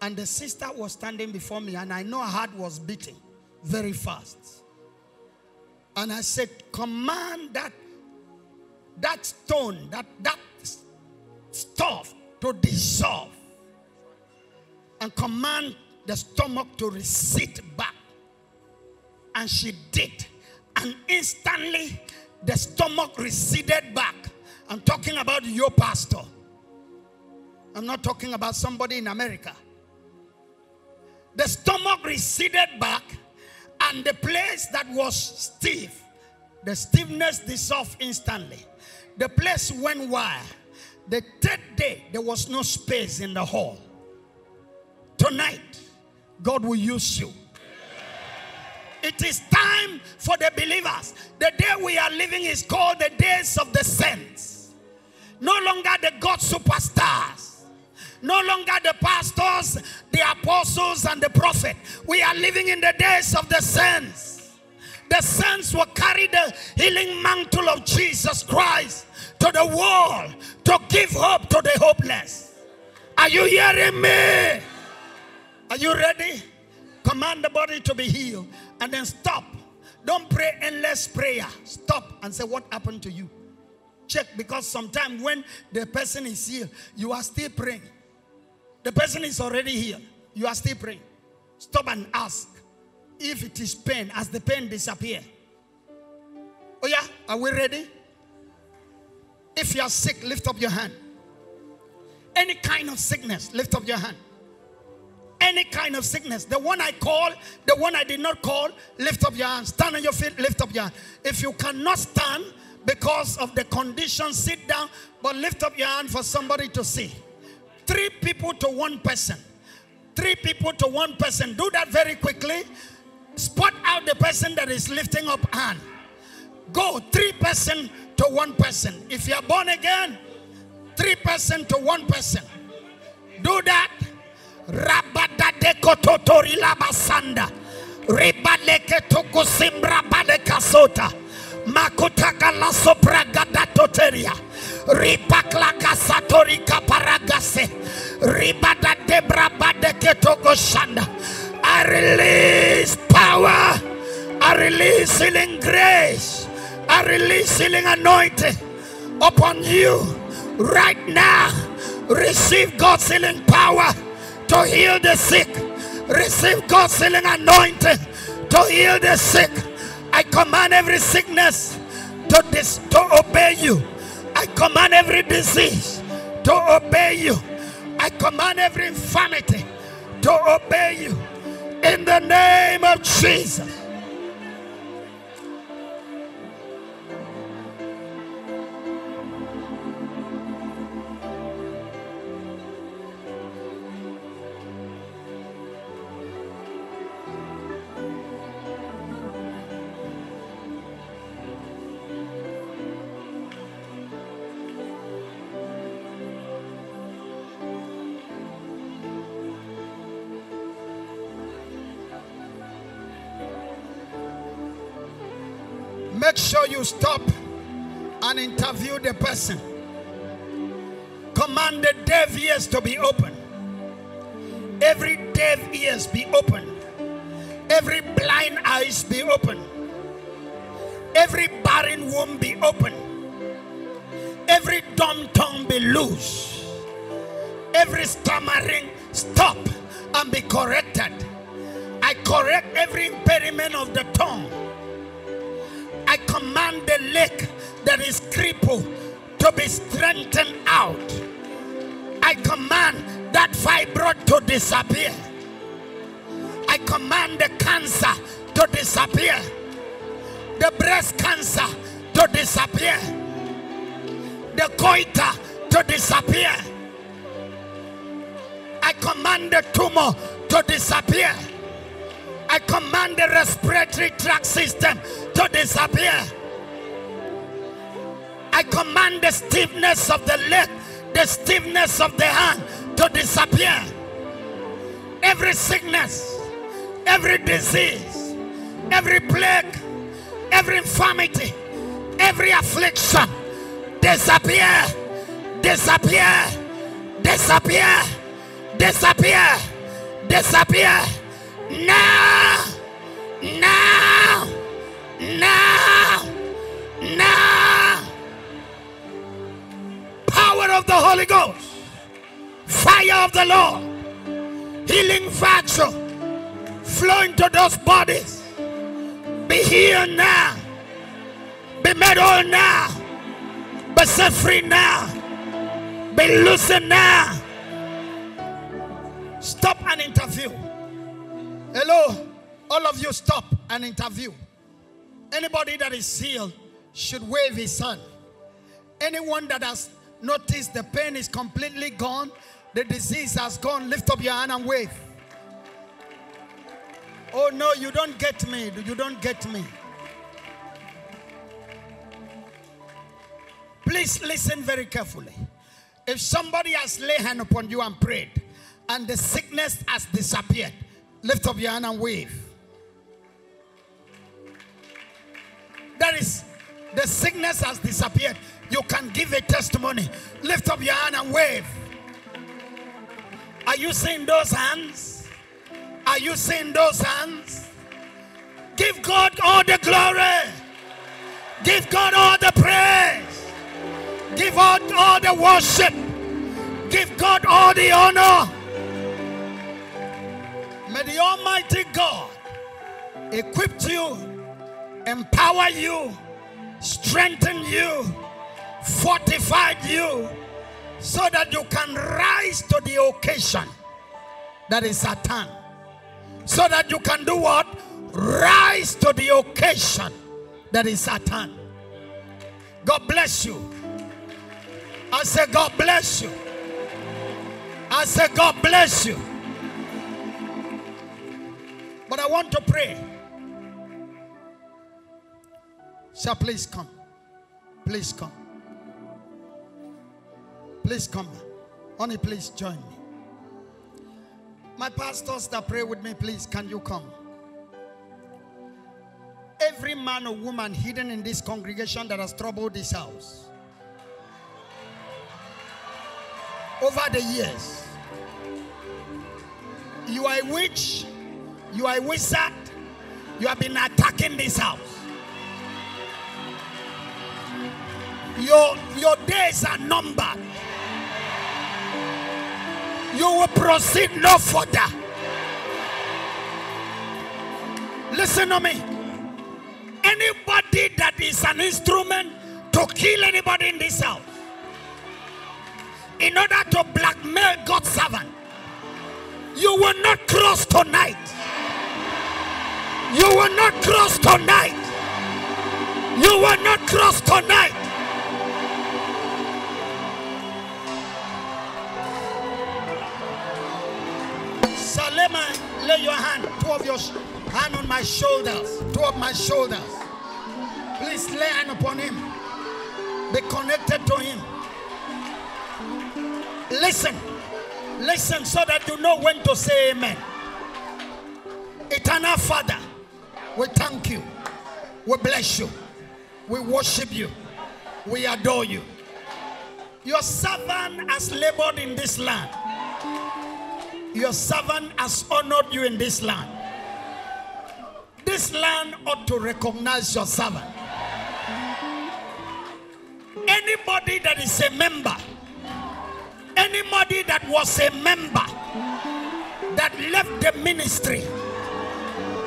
And the sister was standing before me, and I know her heart was beating very fast. And I said, Command that that stone, that, that stuff to dissolve and command the stomach to recede back. And she did. And instantly the stomach receded back. I'm talking about your pastor. I'm not talking about somebody in America. The stomach receded back, and the place that was stiff, the stiffness dissolved instantly. The place went wild. The third day, there was no space in the hall. Tonight, God will use you. It is time for the believers. The day we are living is called the days of the saints. No longer the God superstars. No longer the pastors, the apostles, and the prophet. We are living in the days of the saints. the saints will carry the healing mantle of Jesus Christ to the world to give hope to the hopeless. Are you hearing me? Are you ready? Command the body to be healed and then stop. Don't pray endless prayer. Stop and say, What happened to you? Check because sometimes when the person is healed, you are still praying. The person is already here. You are still praying. Stop and ask if it is pain as the pain disappear. Oh yeah, are we ready? If you are sick, lift up your hand. Any kind of sickness, lift up your hand. Any kind of sickness, the one I call, the one I did not call, lift up your hand. Stand on your feet, lift up your hand. If you cannot stand because of the condition, sit down, but lift up your hand for somebody to see. Three people to one person. Three people to one person. Do that very quickly. Spot out the person that is lifting up hand. Go three person to one person. If you are born again, three person to one person. Do that. Rabada dekototori labasanda. Ribaleke tokusimbra. Makutaka la sopragada toteria. Ripaklaka satori kaparagase. Ribada debra badeke togoshanda. I release power. I release healing grace. I release healing anointing upon you right now. Receive God's healing power to heal the sick. Receive God's healing anointing to heal the sick. I command every sickness to, dis- to obey you. I command every disease to obey you. I command every infirmity to obey you. In the name of Jesus. You stop and interview the person. Command the deaf ears to be open. Every deaf ears be open. Every blind eyes be open. Every barren womb be open. Every dumb tongue be loose. Every stammering stop and be corrected. I correct every impediment of the tongue. Command the leg that is crippled to be strengthened out. I command that fibroid to disappear. I command the cancer to disappear. The breast cancer to disappear. The goiter to disappear. I command the tumor to disappear. I command the respiratory tract system to disappear. I command the stiffness of the leg, the stiffness of the hand to disappear. Every sickness, every disease, every plague, every infirmity, every affliction disappear, disappear, disappear, disappear, disappear. Now, now, now, now. Power of the Holy Ghost, fire of the Lord, healing virtue flow into those bodies. Be healed now, be made whole now, be set free now, be loosened now. Stop and interview. Hello, all of you stop and interview. Anybody that is healed should wave his hand. Anyone that has noticed the pain is completely gone, the disease has gone, lift up your hand and wave. Oh no, you don't get me. You don't get me. Please listen very carefully. If somebody has laid hand upon you and prayed, and the sickness has disappeared, lift up your hand and wave. there is the sickness has disappeared. You can give a testimony. Lift up your hand and wave. Are you seeing those hands? Are you seeing those hands? Give God all the glory. Give God all the praise. Give God all the worship. Give God all the honor. May the Almighty God equip you, empower you, strengthen you, fortify you, so that you can rise to the occasion that is at hand. So that you can do what? Rise to the occasion that is at hand. God bless you. I say, God bless you. I say, God bless you. But I want to pray. Sir, please come. Please come. Please come. Honey, please join me. My pastors that pray with me, please, can you come? Every man or woman hidden in this congregation that has troubled this house over the years, you are a witch, you are a wizard, you have been attacking this house. Your, your days are numbered. You will proceed no further. Listen to me. Anybody that is an instrument to kill anybody in this house, in order to blackmail God's servant, you will not cross tonight. You will not cross tonight. You will not cross tonight. Salema, lay your hand, two of your hand on my shoulders, two of my shoulders. Please lay hand upon him. Be connected to him. Listen, listen, so that you know when to say amen. Eternal Father, we thank you, we bless you, we worship you, we adore you. Your servant has labored in this land. Your servant has honored you in this land. This land ought to recognize your servant. Anybody that is a member, anybody that was a member that left the ministry,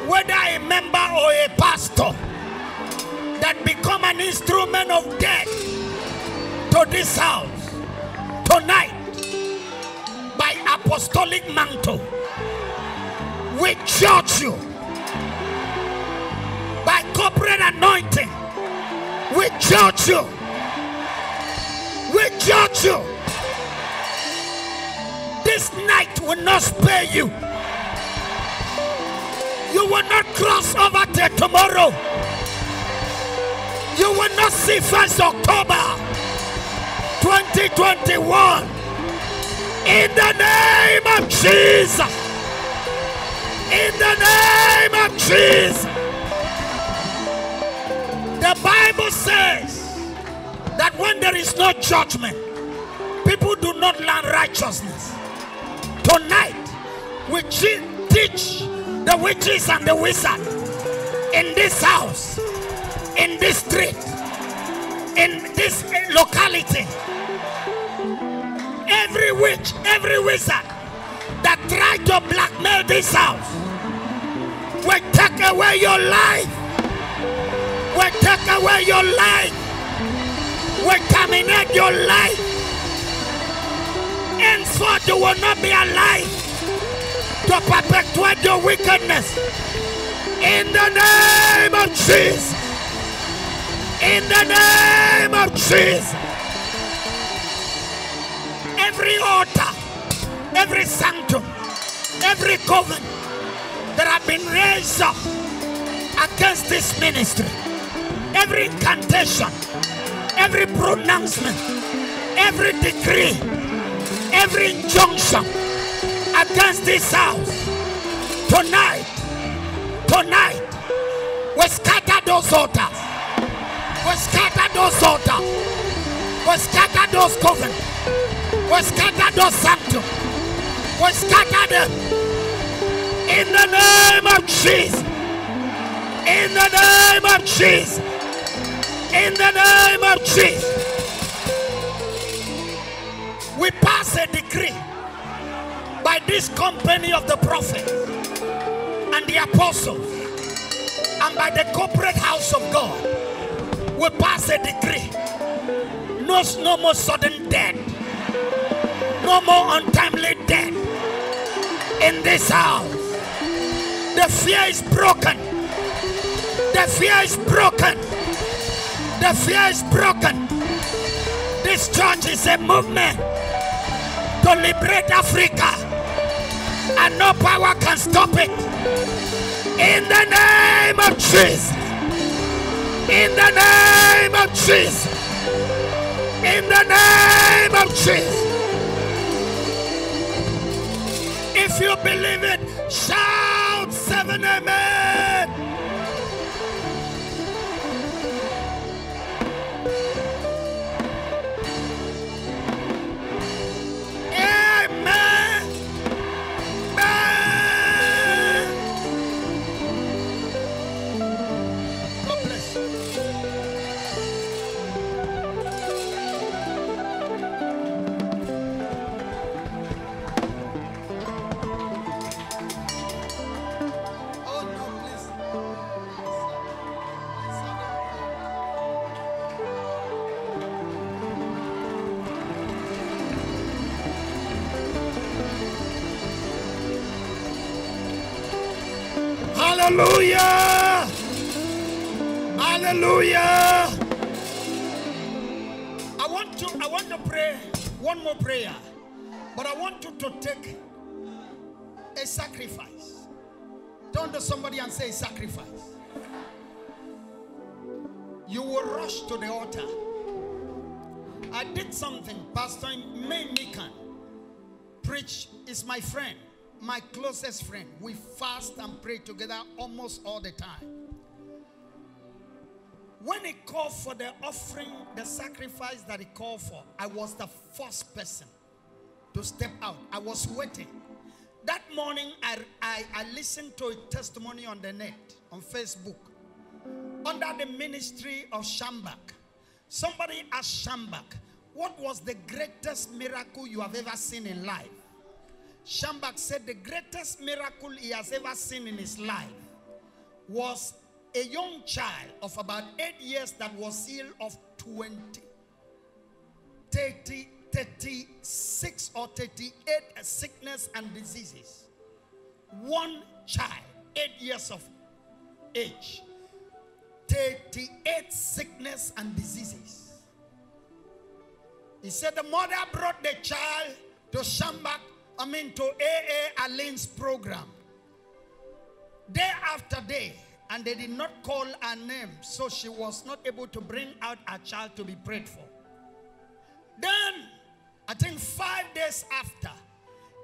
whether a member or a pastor, that become an instrument of death to this house tonight apostolic mantle. We judge you by corporate anointing. We judge you. We judge you. This night will not spare you. You will not cross over till tomorrow. You will not see 1st October 2021. In the name of Jesus. In the name of Jesus. The Bible says that when there is no judgment, people do not learn righteousness. Tonight, we teach the witches and the wizard in this house, in this street, in this locality. Every witch, every wizard that tried to blackmail this house will take away your life. Will take away your life. Will terminate your life. And Henceforth, you will not be alive to perpetuate your wickedness. In the name of Jesus. In the name of Jesus. Every altar, every sanctum, every covenant that have been raised up against this ministry, every incantation, every pronouncement, every decree, every injunction against this house tonight, tonight, we scatter those altars. We scatter those altars. We scatter those covenants. We scatter those sanctum. We scatter them. In the name of Jesus. In the name of Jesus. In the name of Jesus. We pass a decree by this company of the prophet and the apostles and by the corporate house of God. We pass a decree. No, no more sudden death. No more untimely death. In this house. The fear is broken. The fear is broken. The fear is broken. This church is a movement to liberate Africa, and no power can stop it. In the name of Jesus. In the name of Jesus. In the name of Jesus. If you believe it, shout seven amen. Amen. Hallelujah! Hallelujah! I want to I want to pray one more prayer. But I want you to take a sacrifice. Turn to somebody and say sacrifice. You will rush to the altar. I did something. Pastor May Nikan preach is my friend, my closest friend. We fast and pray together almost all the time. When he called for the offering, the sacrifice that he called for, I was the first person to step out. I was waiting. That morning, I, I, I listened to a testimony on the net, on Facebook, under the ministry of Schambach. Somebody asked Schambach, What was the greatest miracle you have ever seen in life? Schambach said, The greatest miracle he has ever seen in his life was a young child of about eight years that was healed of 20, 30, 36 or 38 sickness and diseases. One child, eight years of age, 38 sickness and diseases. He said the mother brought the child to Schambach, I mean to AA Allen's program. Day after day, and they did not call her name, so she was not able to bring out her child to be prayed for. Then, I think five days after,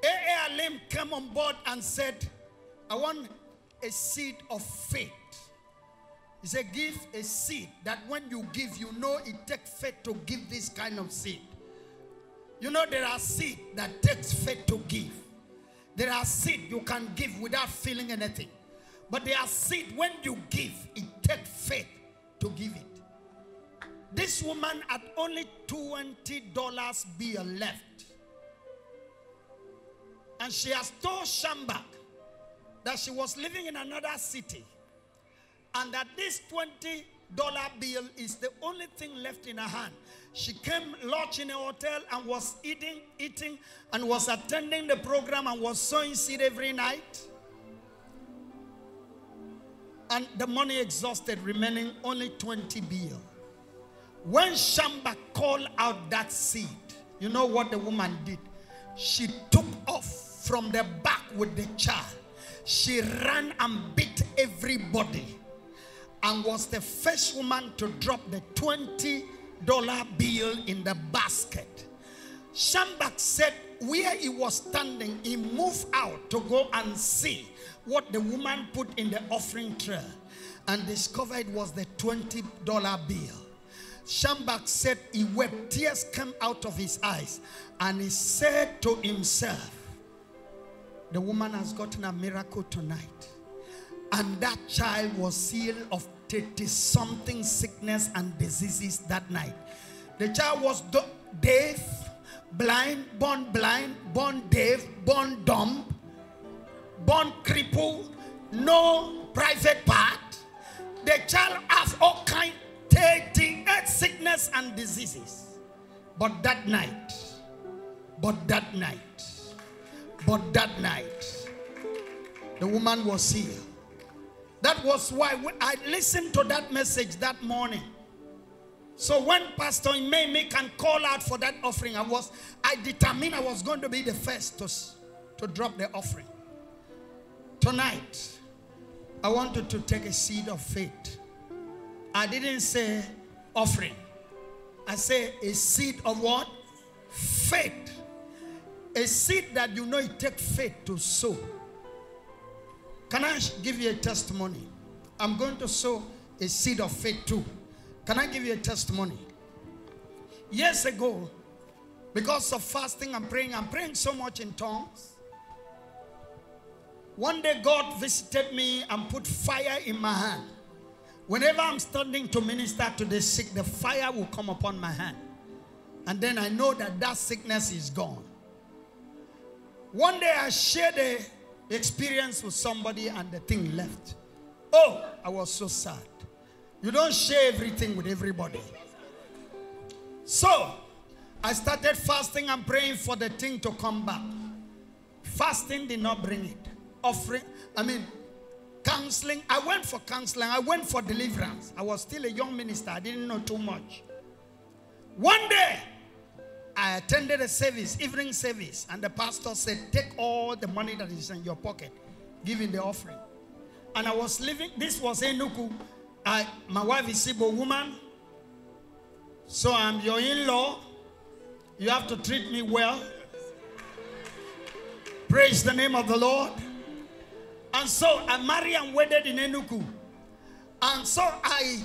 AA Allen came on board and said, I want a seed of faith. He said, Give a seed that when you give, you know it takes faith to give this kind of seed. You know, there are seed that takes faith to give. There are seed you can give without feeling anything. But there are seed when you give, it takes faith to give it. This woman had only $20 bill left. And she has told Schambach that she was living in another city. And that this $20 bill is the only thing left in her hand. She came, lodged in a hotel and was eating, eating, and was attending the program and was sowing seed every night. And the money exhausted, remaining only 20 bill. When Shamba called out that seed, you know what the woman did? She took off from the back with the child. She ran and beat everybody and was the first woman to drop the $20 bill in the basket. Schambach said where he was standing, he moved out to go and see what the woman put in the offering tray and discovered was the $20 bill. Schambach said he wept. Tears came out of his eyes. And he said to himself, The woman has gotten a miracle tonight. And that child was sealed of 30 something sickness and diseases that night. The child was deaf, blind, born blind, born deaf, born dumb, born crippled, no private part. The child has all kind 38 sickness and diseases. But that night, but that night, but that night, the woman was healed. That was why I listened to that message that morning. So when Pastor Imeme can call out for that offering, I was I determined I was going to be the first to, to drop the offering. Tonight, I wanted to take a seed of faith. I didn't say offering. I say a seed of what? Faith. A seed that you know it takes faith to sow. Can I give you a testimony? I'm going to sow a seed of faith too. Can I give you a testimony? Years ago, because of fasting and praying, I'm praying so much in tongues. One day, God visited me and put fire in my hand. Whenever I'm standing to minister to the sick, the fire will come upon my hand. And then I know that that sickness is gone. One day I shared the experience with somebody and the thing left. Oh, I was so sad. You don't share everything with everybody. So I started fasting and praying for the thing to come back. Fasting did not bring it. Offering, I mean, counseling. I went for counseling. I went for deliverance. I was still a young minister. I didn't know too much. One day, I attended a service, evening service, and the pastor said, Take all the money that is in your pocket, give in the offering. And I was living, this was Enugu. I, my wife is Igbo woman, so I'm your in law. You have to treat me well. Praise the name of the Lord. And so I married and wedded in Enugu. And so I,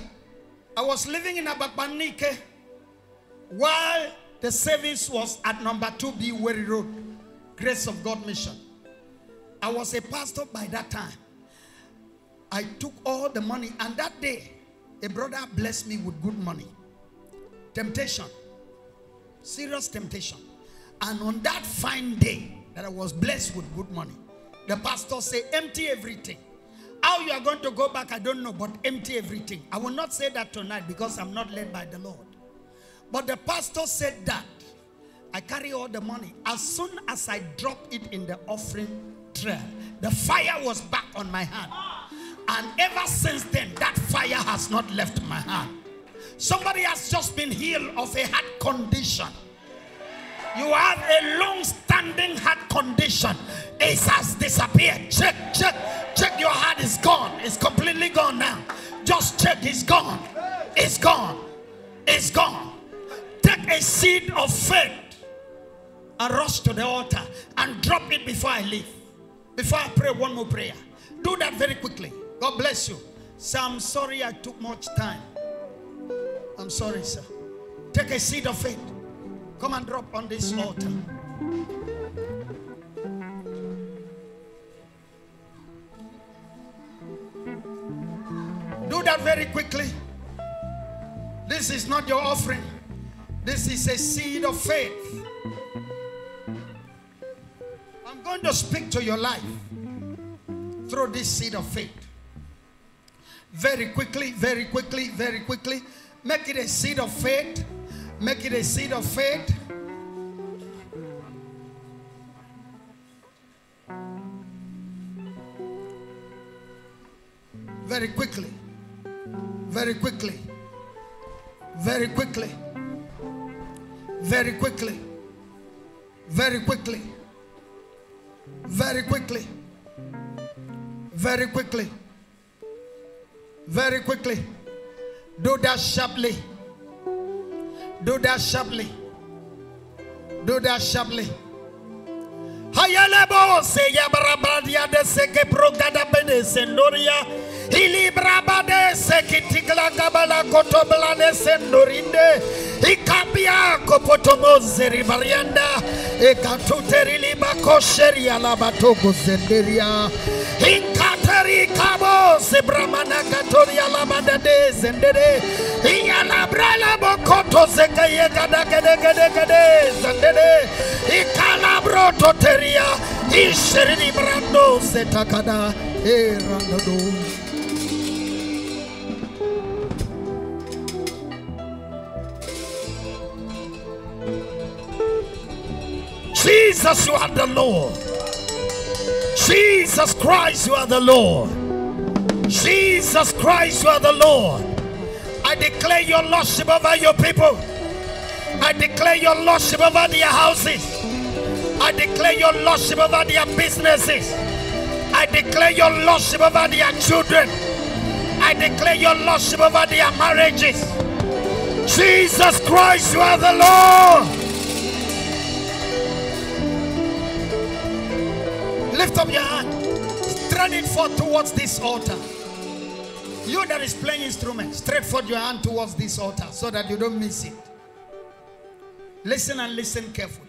I was living in Abakpa Nike while the service was at number 2B Weri Road, Grace of God Mission. I was a pastor by that time. I took all the money, and that day, a brother blessed me with good money. Temptation, serious temptation. And on that fine day that I was blessed with good money, the pastor said, Empty everything. How you are going to go back, I don't know, but empty everything. I will not say that tonight because I'm not led by the Lord. But the pastor said that I carry all the money. As soon as I drop it in the offering tray, the fire was back on my hand. And ever since then, that fire has not left my hand. Somebody has just been healed of a heart condition. You have a long standing heart condition. It has disappeared. Check, check, check. Your heart is gone. It's completely gone now. Just check. It's gone. It's gone. It's gone. A seed of faith and rush to the altar and drop it before I leave. Before I pray one more prayer. Do that very quickly. God bless you. Sir, I'm sorry I took much time. I'm sorry, sir. Take a seed of faith. Come and drop on this altar. Do that very quickly. This is not your offering. This is a seed of faith. I'm going to speak to your life through this seed of faith. Very quickly, very quickly, very quickly. Make it a seed of faith. Make it a seed of faith. Very quickly. Very quickly. Very quickly. Very quickly. Very quickly. Very quickly. Very quickly. Very quickly. Do that sharply. Do that sharply. Do that sharply. Hayalebo se de seke sendoria. Ilibrabade sekitigla gabala kotobla de sendorinde. Ikabia kopotomo zeribarianda. Ekatuterili bakosheri alabatogo zenderia. Inkateri kabo sebramana katoria labada de zendere. Iyalabrala bokoto zekaye gada gede gede gede zendere. Ikalabro toteria. Isherini brando zetakada. E Jesus, you are the Lord. Jesus Christ, you are the Lord. Jesus Christ, you are the Lord. I declare your lordship over your people. I declare your lordship over their houses. I declare your lordship over their businesses. I declare your lordship over their children. I declare your lordship over their marriages. Jesus Christ, you are the Lord. Lift up your hand. Straight it forth towards this altar. You that is playing instrument, straight forth your hand towards this altar so that you don't miss it. Listen and listen carefully.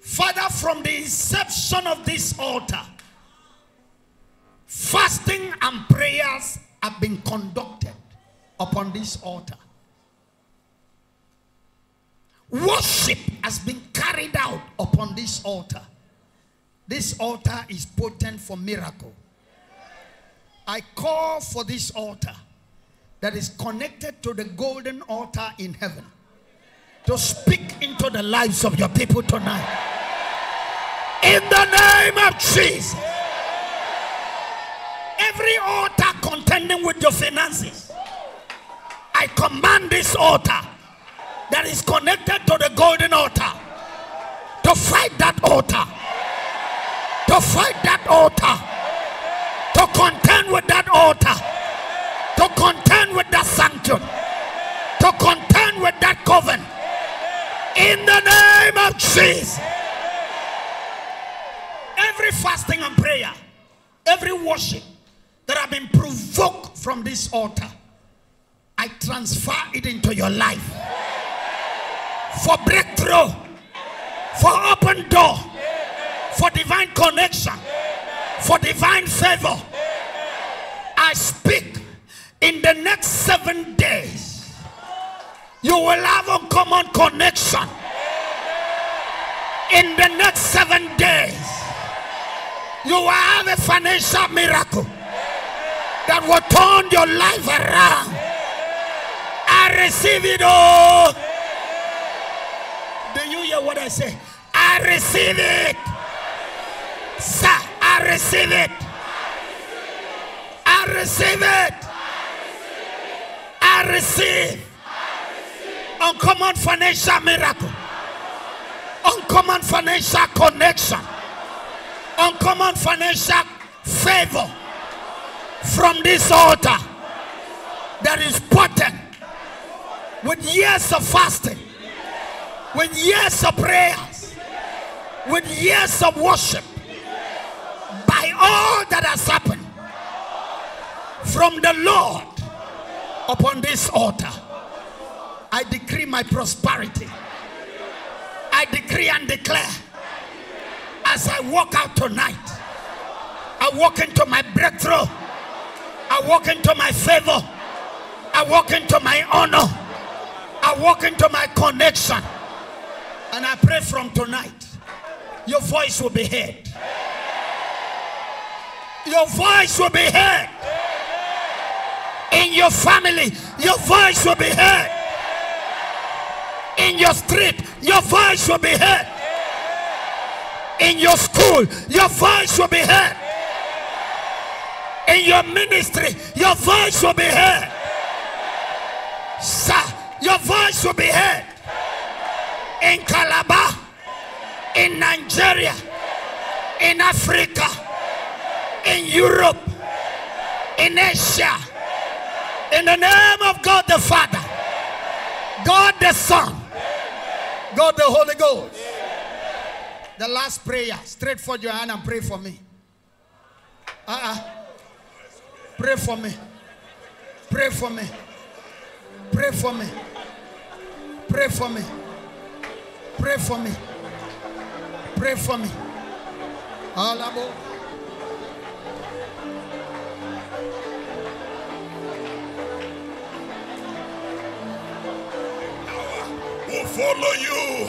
Father, from the inception of this altar, fasting and prayers have been conducted upon this altar. Worship has been carried out upon this altar. This altar is potent for miracle. I call for this altar that is connected to the golden altar in heaven to speak into the lives of your people tonight. In the name of Jesus. Every altar contending with your finances, I command this altar that is connected to the golden altar to fight that altar to fight that altar, to contend with that altar, to contend with that sanction, to contend with that covenant. In the name of Jesus. Every fasting and prayer, every worship that have been provoked from this altar, I transfer it into your life. For breakthrough, for open door for divine connection, for divine favor. I speak in the next seven days, you will have a common connection. In the next seven days, you will have a financial miracle that will turn your life around. I receive it all. Do you hear what I say? I receive it. Sir, I receive it. I receive it. I receive uncommon financial miracle, uncommon financial connection, uncommon financial favor from this altar that is potent with years of fasting, with years of prayers, with years of worship all that has happened from the Lord upon this altar. I decree my prosperity. I decree and declare as I walk out tonight, I walk into my breakthrough. I walk into my favor. I walk into my honor. I walk into my connection. And I pray from tonight, your voice will be heard. Your voice will be heard. In your family, your voice will be heard. In your street, your voice will be heard. In your school, your voice will be heard. In your ministry, your voice will be heard. Sir, your voice will be heard. In Calabar, in Nigeria, in Africa, in Europe, in Asia, in the name of God the Father, God the Son, God the Holy Ghost. The last prayer. Straight for your hand and pray for me. Uh-uh. Pray for me. Pray for me. Pray for me. Pray for me. Pray for me. Pray for me. Alabo. will follow you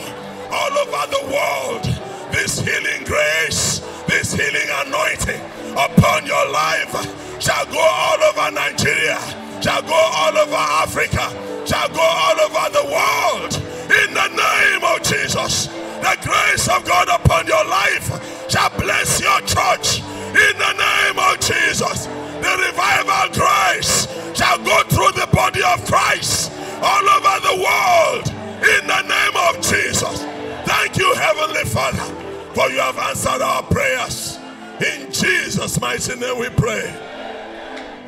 all over the world. This healing grace, this healing anointing upon your life shall go all over Nigeria, shall go all over Africa, shall go all over the world. In the name of Jesus, the grace of God upon your life shall bless your church. In the name of Jesus, the revival grace shall go through the body of Christ all over the world in the name of Jesus. Thank you, Heavenly Father, for you have answered our prayers. In Jesus' mighty name we pray.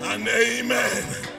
And amen.